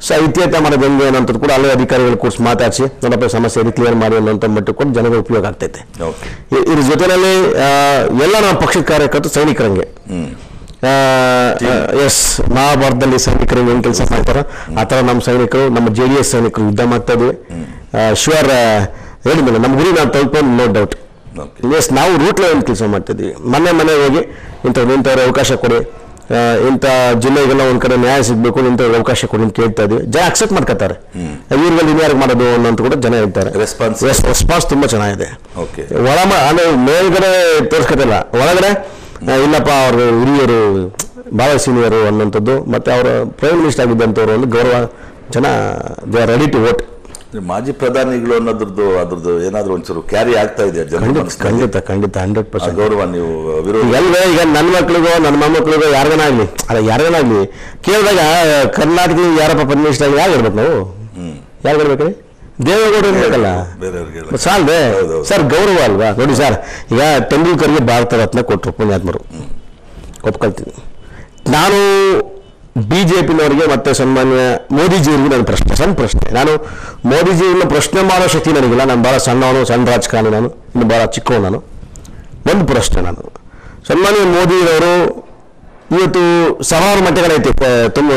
ಸೊ ಇತ್ಯರ್ಥ ಮಾಡೋದು ಹೆಂಗೆ ಅನ್ನೋಂಥದ್ದು ಕೂಡ ಅಲ್ಲೇ ಅಧಿಕಾರಿಗಳು ಕೂರಿಸಿ ಮಾತಾಡಿಸಿ ನನ್ನಪ್ಪ ಸಮಸ್ಯೆ ಇದು ಕ್ಲಿಯರ್ ಮಾಡಿ ಅನ್ನೋಂಥ ಮಟ್ಟಕ್ಕೆ ಕೂಡ ಜನರಿಗೆ ಉಪಯೋಗ ಆಗ್ತೈತೆ. ಇದ್ರ ಜೊತೆಯಲ್ಲಿ ಎಲ್ಲ ನಮ್ಮ ಪಕ್ಷದ ಕಾರ್ಯಕರ್ತರು ಸೈನಿಕರಂಗೆ. ಎಸ್ ಮಹಾಭಾರತದಲ್ಲಿ ಸೈನಿಕರು ಏನು ಕೆಲಸ ಮಾಡ್ತಾರೋ ಆ ಥರ ನಮ್ಮ ಸೈನಿಕರು ನಮ್ಮ ಜೆ ಡಿ ಎಸ್ ಸೈನಿಕರು ಯುದ್ಧ ಮಾಡ್ತಾ ಇದ್ವಿ ಶ್ಯೂರ್ ಹೇಳಿದ್ಮೇಲೆ ನಮ್ಮ ಗುರಿ ನಾವು ತಲುಪ ನೋ ಡೌಟ್ ಎಸ್ ನಾವು ರೂಟ್ ಒಂದು ಕೆಲಸ ಮಾಡ್ತಿದ್ವಿ. ಮನೆ ಮನೆ ಹೋಗಿ ಇಂಥವ್ರು ಇಂಥವ್ರು ಅವಕಾಶ ಕೊಡಿ. ಇಂಥ ಜಿಲ್ಲೆಗೆಲ್ಲ ಒಂದು ಕಡೆ ನ್ಯಾಯ ಸಿಗಬೇಕು ಇಂಥವ್ರಿಗೆ ಅವಕಾಶ ಕೊಡಿ ಅಂತ ಕೇಳ್ತಾ ಇದ್ವಿ ಜನ ಅಕ್ಸೆಪ್ಟ್ ಮಾಡ್ಕೊತಾರೆ ಇವ್ರಿಗೆ ಇನ್ಯಾರಿಗೆ ಮಾಡೋದು ಅನ್ನೋಂತ ಕೂಡ ಜನ ಹೇಳ್ತಾರೆ. ರೆಸ್ಪಾನ್ಸ್ ರೆಸ್ಪಾನ್ಸ್ ತುಂಬ ಚೆನ್ನಾಗಿದೆ. ಓಕೆ ಒಳ ಅಂದ್ರೆ ಮೇಲ್ಗಡೆ ತೋರಿಸ್ಕೊತಿಲ್ಲ. ಒಳಗಡೆ ಇಲ್ಲಪ್ಪ ಅವರು ಹಿರಿಯರು ಭಾಳ ಸೀನಿಯರು ಅನ್ನೋಂಥದ್ದು ಮತ್ತೆ ಅವರ ಪ್ರೈಮ್ ಮಿನಿಸ್ಟರ್ ಆಗಿದ್ದಂಥವ್ರು ಒಂದು ಗೌರವ ಜನ they are ready to vote ಮಾಜಿ ಪ್ರಧಾನಿಗಳು ಅನ್ನೋದ್ರದ್ದು ಅದ್ರದ್ದು ಏನಾದರೂ ಒಂಚೂರು ಕ್ಯಾರಿ ಆಗ್ತಾ ಇದೆ ಖಂಡಿತ ಖಂಡಿತ ಹಂಡ್ರೆಡ್ ಪರ್ಸೆಂಟ್ ಗೌರವ ನೀವು ವಿರೋಧ ಎಲ್ವೇ ಈಗ ನನ್ನ ಮಕ್ಳಿಗೋ ನನ್ನ ಮೊಮ್ಮಕ್ಳಿಗೋ ಯಾರಿಗನಾಗ್ಲಿ ಅಲ್ಲ ಯಾರಿಗನಾಗ್ಲಿ ಕೇಳಿದಾಗ ಕರ್ನಾಟಕದಲ್ಲಿ ಯಾರಪ್ಪ ಪ್ರೈಮ್ ಮಿನಿಸ್ಟರ್ ಆಗಿ ಯಾರು ಇರ್ಬೇಕು ನಾವು ಯಾರು ಇರ್ಬೇಕ್ರಿ ದೇವೇಗೌಡರು ಇರ್ಬೇಕಲ್ಲ? ಬೇರೆಯವ್ರಿಗೆಲ್ಲ ಸಾಲದೆ? ಸರ್ ಗೌರವ ಅಲ್ವಾ? ನೋಡಿ ಸರ್ ಈಗ ತೆಂಡೂಲ್ಕರ್ಗೆ ಭಾರತ ರತ್ನ ಕೊಟ್ಟರು ಪುಣ್ಯಾತ್ಮರು. ಒಪ್ಕೊಳ್ತೀನಿ. ನಾನು ಬಿ ಜೆ ಪಿನವರಿಗೆ ಮತ್ತೆ ಸನ್ಮಾನ್ಯ ಮೋದಿಜಿಯವರಿಗೆ ನನ್ನ ಪ್ರಶ್ನೆ ಸಣ್ಣ ಪ್ರಶ್ನೆ. ನಾನು ಮೋದಿಜಿಯವ್ರನ್ನ ಪ್ರಶ್ನೆ ಮಾಡೋ ಶಕ್ತಿ ನನಗಿಲ್ಲ. ನಾನು ಭಾಳ ಸಣ್ಣವನು ಸಣ್ಣ ರಾಜಕಾರಣಿ ನಾನು ಇನ್ನು ಭಾಳ ಚಿಕ್ಕವನು ನಾನು. ಒಂದು ಪ್ರಶ್ನೆ ನಾನು. ಸನ್ಮಾನ್ಯ ಮೋದಿಯವರು ಇವತ್ತು ಸಾವಿರಾರು ಮತಗಳೈತೆ ತುಂಬ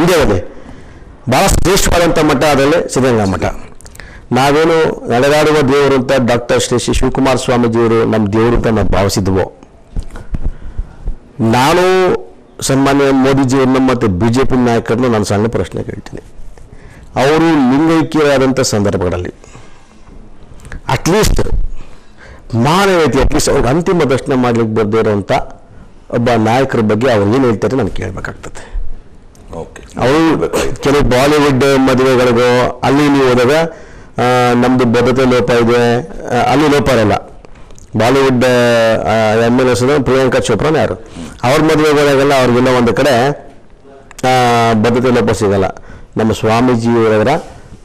ಇಂಡಿಯಾದಲ್ಲಿ. ಭಾಳ ಶ್ರೇಷ್ಠವಾದಂಥ ಮಠ ಅದರಲ್ಲಿ ಸಿದ್ಧಗಂಗಾ ಮಠ. ನಾವೇನು ನಡೆದಾಡುವ ದೇವರು ಅಂತ ಡಾಕ್ಟರ್ ಶ್ರೀ ಶ್ರೀ ಶಿವಕುಮಾರ ಸ್ವಾಮೀಜಿಯವರು ನಮ್ಮ ದೇವರು ಅಂತ ನಾವು ಭಾವಿಸಿದ್ವೋ? ನಾನು ಸನ್ಮಾನ್ಯ ಮೋದಿಜಿಯವ್ರನ್ನ ಮತ್ತು ಬಿ ಜೆ ಪಿ ನಾಯಕರನ್ನ ನಾನು ಸಣ್ಣ ಪ್ರಶ್ನೆ ಕೇಳ್ತೀನಿ ಅವರು ಲಿಂಗೈಕ್ಯರಾದಂಥ ಸಂದರ್ಭಗಳಲ್ಲಿ ಅಟ್ಲೀಸ್ಟ್ ಮಾನವೀಯತೆ ಅಟ್ಲೀಸ್ಟ್ ಅವ್ರಿಗೆ ಅಂತಿಮ ದರ್ಶನ ಮಾಡಲಿಕ್ಕೆ ಬರ್ದೇ ಇರೋಂಥ ಒಬ್ಬ ನಾಯಕರ ಬಗ್ಗೆ ಅವ್ರು ಏನು ಹೇಳ್ತಾರೆ ನಾನು ಕೇಳಬೇಕಾಗ್ತದೆ. ಅವರು ಕೆಲವು ಬಾಲಿವುಡ್ ಮದುವೆಗಳಿಗೋ, ಅಲ್ಲಿ ನೀವು ಹೋದಾಗ ನಮ್ಮದು ಬದ್ಧತೆ ಲೋಪ ಇದೆ. ಅಲ್ಲಿ ಲೋಪ ಇರಲ್ಲ. Bollywood M L S Priyanka ಚೋಪ್ರಾನ ಯಾರು ಅವ್ರ ಮದುವೆಗಳಿಗೆಲ್ಲ ಅವ್ರಿಗೆಲ್ಲ ಒಂದು ಕಡೆ ಭದ್ರತೆ ಲೋಪ ಸಿಗಲ್ಲ. ನಮ್ಮ ಸ್ವಾಮೀಜಿಯವರ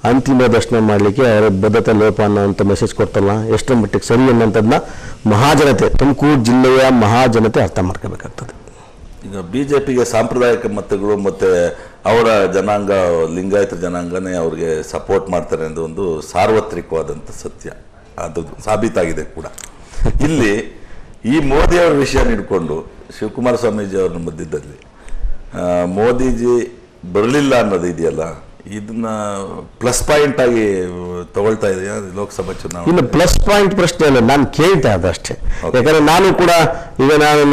ಅಂತಿಮ ದರ್ಶನ ಮಾಡಲಿಕ್ಕೆ ಅವರ ಭದ್ರತೆ ಲೋಪ ಅನ್ನೋಂಥ ಮೆಸೇಜ್ ಕೊಡ್ತಲ್ಲ ಎಷ್ಟರ ಮಟ್ಟಿಗೆ ಸರಿ ಅನ್ನೋಂಥದ್ದನ್ನ ಮಹಾಜನತೆ, ತುಮಕೂರು ಜಿಲ್ಲೆಯ ಮಹಾಜನತೆ ಅರ್ಥ ಮಾಡ್ಕೋಬೇಕಾಗ್ತದೆ. ಈಗ ಪಿಗೆ ಸಾಂಪ್ರದಾಯಿಕ ಮತಗಳು ಮತ್ತು ಅವರ ಜನಾಂಗ, ಲಿಂಗಾಯತ ಜನಾಂಗನೇ ಅವ್ರಿಗೆ ಸಪೋರ್ಟ್ ಮಾಡ್ತಾರೆ ಅನ್ನೋದು ಒಂದು ಸಾರ್ವತ್ರಿಕವಾದಂಥ ಸತ್ಯ. ಅದು ಸಾಬೀತಾಗಿದೆ ಕೂಡ. ಇಲ್ಲಿ ಈ ಮೋದಿಯವರ ವಿಷಯ ಹಿಡ್ಕೊಂಡು ಶಿವಕುಮಾರ ಸ್ವಾಮೀಜಿ ಅವರ ಮಧ್ಯದಲ್ಲಿ ಮೋದಿಜಿ ಬರಲಿಲ್ಲ ಅನ್ನೋದು ಇದೆಯಲ್ಲ? ಇದನ್ನ ಪ್ಲಸ್ ಪಾಯಿಂಟ್ ಆಗಿ ತಗೊಳ್ತಾ ಇದೆಯಾ ಲೋಕಸಭಾ ಚುನಾವಣೆ? ಇನ್ನು ಪ್ಲಸ್ ಪಾಯಿಂಟ್ ಪ್ರಶ್ನೆ ಅಲ್ಲ ನಾನು ಕೇಳ್ತಾ Okay. ಯಾಕಂದ್ರೆ ನಾನು ಕೂಡ ಈಗ ನಾನು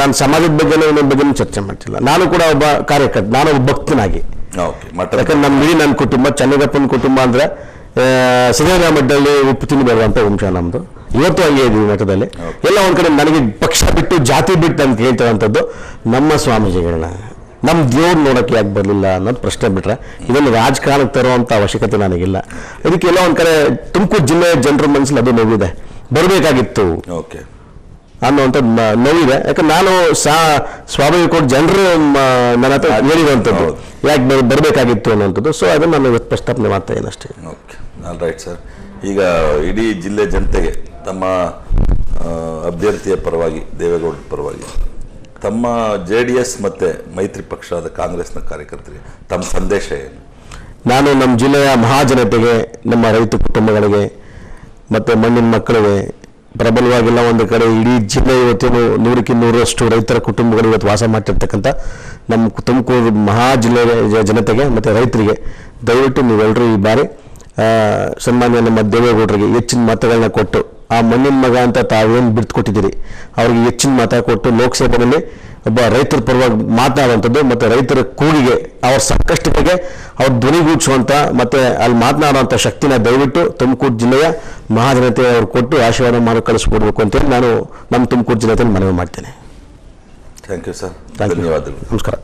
ನಾನು ಸಮಾಜದ ಬಗ್ಗೆ ಇನ್ನೊಂದು ಬಗ್ಗೆ ಚರ್ಚೆ ಮಾಡ್ತಿಲ್ಲ. ನಾನು ಕೂಡ ಒಬ್ಬ ಕಾರ್ಯಕರ್ತ ನಾನು ಒಬ್ಬ ಭಕ್ತನಾಗಿ. ಯಾಕಂದ್ರೆ ನಮ್ಮ ಇಡೀ ನನ್ನ ಕುಟುಂಬ ಚನ್ನಗಪ್ಪನ ಕುಟುಂಬ ಅಂದ್ರೆ ಸಿದ್ದರಾಮಯ್ಯ ಮಠದಲ್ಲಿ ಉಪ್ಪು ತಿಂದು ಬರುವಂತ ವಂಶ ನಮ್ದು. ಇವತ್ತು ಹಂಗೆ ಇದೀವಿ ಮಠದಲ್ಲಿ. ಎಲ್ಲ ಒಂದ್ ಕಡೆ ನನಗೆ ಪಕ್ಷ ಬಿಟ್ಟು ಜಾತಿ ಬಿಟ್ಟು ಅಂತ ಹೇಳ್ತಿರುವಂಥದ್ದು ನಮ್ಮ ಸ್ವಾಮೀಜಿಗಳನ್ನ. ನಮ್ಮ ದೇವ್ರು ನೋಡಕ್ಕೆ ಯಾಕೆ ಬರಲಿಲ್ಲ ಅನ್ನೋದು ಪ್ರಶ್ನೆ ಬಿಟ್ರೆ ಇದನ್ನು ರಾಜಕಾರಣಕ್ಕೆ ತರುವಂಥ ಅವಶ್ಯಕತೆ ನನಗಿಲ್ಲ. ಇದಕ್ಕೆಲ್ಲ ಒಂದು ಕಡೆ ತುಮಕೂರು ಜಿಲ್ಲೆಯ ಜನರ ಮನಸ್ಸಲ್ಲಿ ಅದು ನೋವಿದೆ. ಬರಬೇಕಾಗಿತ್ತು. ಓಕೆ. ಅನ್ನೋವಂಥದ್ದು ಮ- ನೋವಿದೆ. ಯಾಕಂದ್ರೆ ನಾನು ಸಾ ಸ್ವಾಭಾವಿಕವಾಗಿ ಜನರು ನನ್ನ ಹತ್ರ ಹೇಳಿರುವಂಥದ್ದು ಹೌದು. ಯಾಕೆ ಬರಬೇಕಾಗಿತ್ತು ಅನ್ನುವಂಥದ್ದು. ಸೊ ಅದನ್ನು ನಾನು ಇವತ್ತು ಪ್ರಸ್ತಾಪನೆ ಮಾಡ್ತಾ ಇದ್ದೀನಿ ಅಷ್ಟೇ. ಓಕೆ. ಆಲ್ ರೈಟ್ ಸರ್ ಈಗ ಇಡೀ ಜಿಲ್ಲೆ ಜನತೆಗೆ ತಮ್ಮ ಅಭ್ಯರ್ಥಿಯ ಪರವಾಗಿ ದೇವೇಗೌಡರ ಪರವಾಗಿ. ತಮ್ಮ ಜೆ ಡಿ ಎಸ್ ಮತ್ತು ಮೈತ್ರಿ ಪಕ್ಷದ ಕಾಂಗ್ರೆಸ್ನ ಕಾರ್ಯಕರ್ತರಿಗೆ ತಮ್ಮ ಸಂದೇಶ ಏನು? ನಾನು ನಮ್ಮ ಜಿಲ್ಲೆಯ ಮಹಾಜನತೆಗೆ, ನಮ್ಮ ರೈತ ಕುಟುಂಬಗಳಿಗೆ, ಮತ್ತು ಮಣ್ಣಿನ ಮಕ್ಕಳಿಗೆ ಪ್ರಬಲವಾಗಿಲ್ಲ. ಒಂದು ಕಡೆ ಇಡೀ ಜಿಲ್ಲೆ ಇವತ್ತೇನು ನೂರಕ್ಕೆ ನೂರಷ್ಟು ರೈತರ ಕುಟುಂಬಗಳು ಇವತ್ತು ವಾಸ ಮಾಡ್ತಿರ್ತಕ್ಕಂಥ ನಮ್ಮ ತುಮಕೂರು ಮಹಾ ಜಿಲ್ಲೆಯ ಜನತೆಗೆ ಮತ್ತು ರೈತರಿಗೆ ದಯವಿಟ್ಟು ನೀವೆಲ್ಲರೂ ಈ ಬಾರಿ ಸನ್ಮಾನ್ಯ ನಮ್ಮ ದೇವೇಗೌಡರಿಗೆ ಹೆಚ್ಚಿನ ಮತಗಳನ್ನ ಕೊಟ್ಟು ಆ ಮಣ್ಣಿನ ಮಗ ಅಂತ ತಾವೇನು ಬಿಡ್ತು ಕೊಟ್ಟಿದ್ದೀರಿ ಅವ್ರಿಗೆ ಹೆಚ್ಚಿನ ಮತ ಕೊಟ್ಟು ಲೋಕಸಭೆಯಲ್ಲಿ ಒಬ್ಬ ರೈತರ ಪರವಾಗಿ ಮಾತನಾಡುವಂಥದ್ದು ಮತ್ತು ರೈತರ ಕೂಗಿಗೆ ಅವ್ರ ಸಂಕಷ್ಟಕ್ಕೆ ಅವ್ರ ಧ್ವನಿಗೂಡಿಸುವಂಥ ಮತ್ತು ಅಲ್ಲಿ ಮಾತನಾಡುವಂಥ ಶಕ್ತಿನ ದಯವಿಟ್ಟು ತುಮಕೂರು ಜಿಲ್ಲೆಯ ಮಹಾಜನತೆ ಅವ್ರು ಕೊಟ್ಟು ಆಶೀರ್ವಾದ ಮಾಡಿ ಕಳಿಸ್ಕೊಡ್ಬೇಕು ಅಂತೇಳಿ ನಾನು ನಮ್ಮ ತುಮಕೂರು ಜಿಲ್ಲೆಯಲ್ಲಿ ಮನವಿ ಮಾಡ್ತೇನೆ. ಥ್ಯಾಂಕ್ ಯು ಸರ್ ಧನ್ಯವಾದಗಳು. ನಮಸ್ಕಾರ.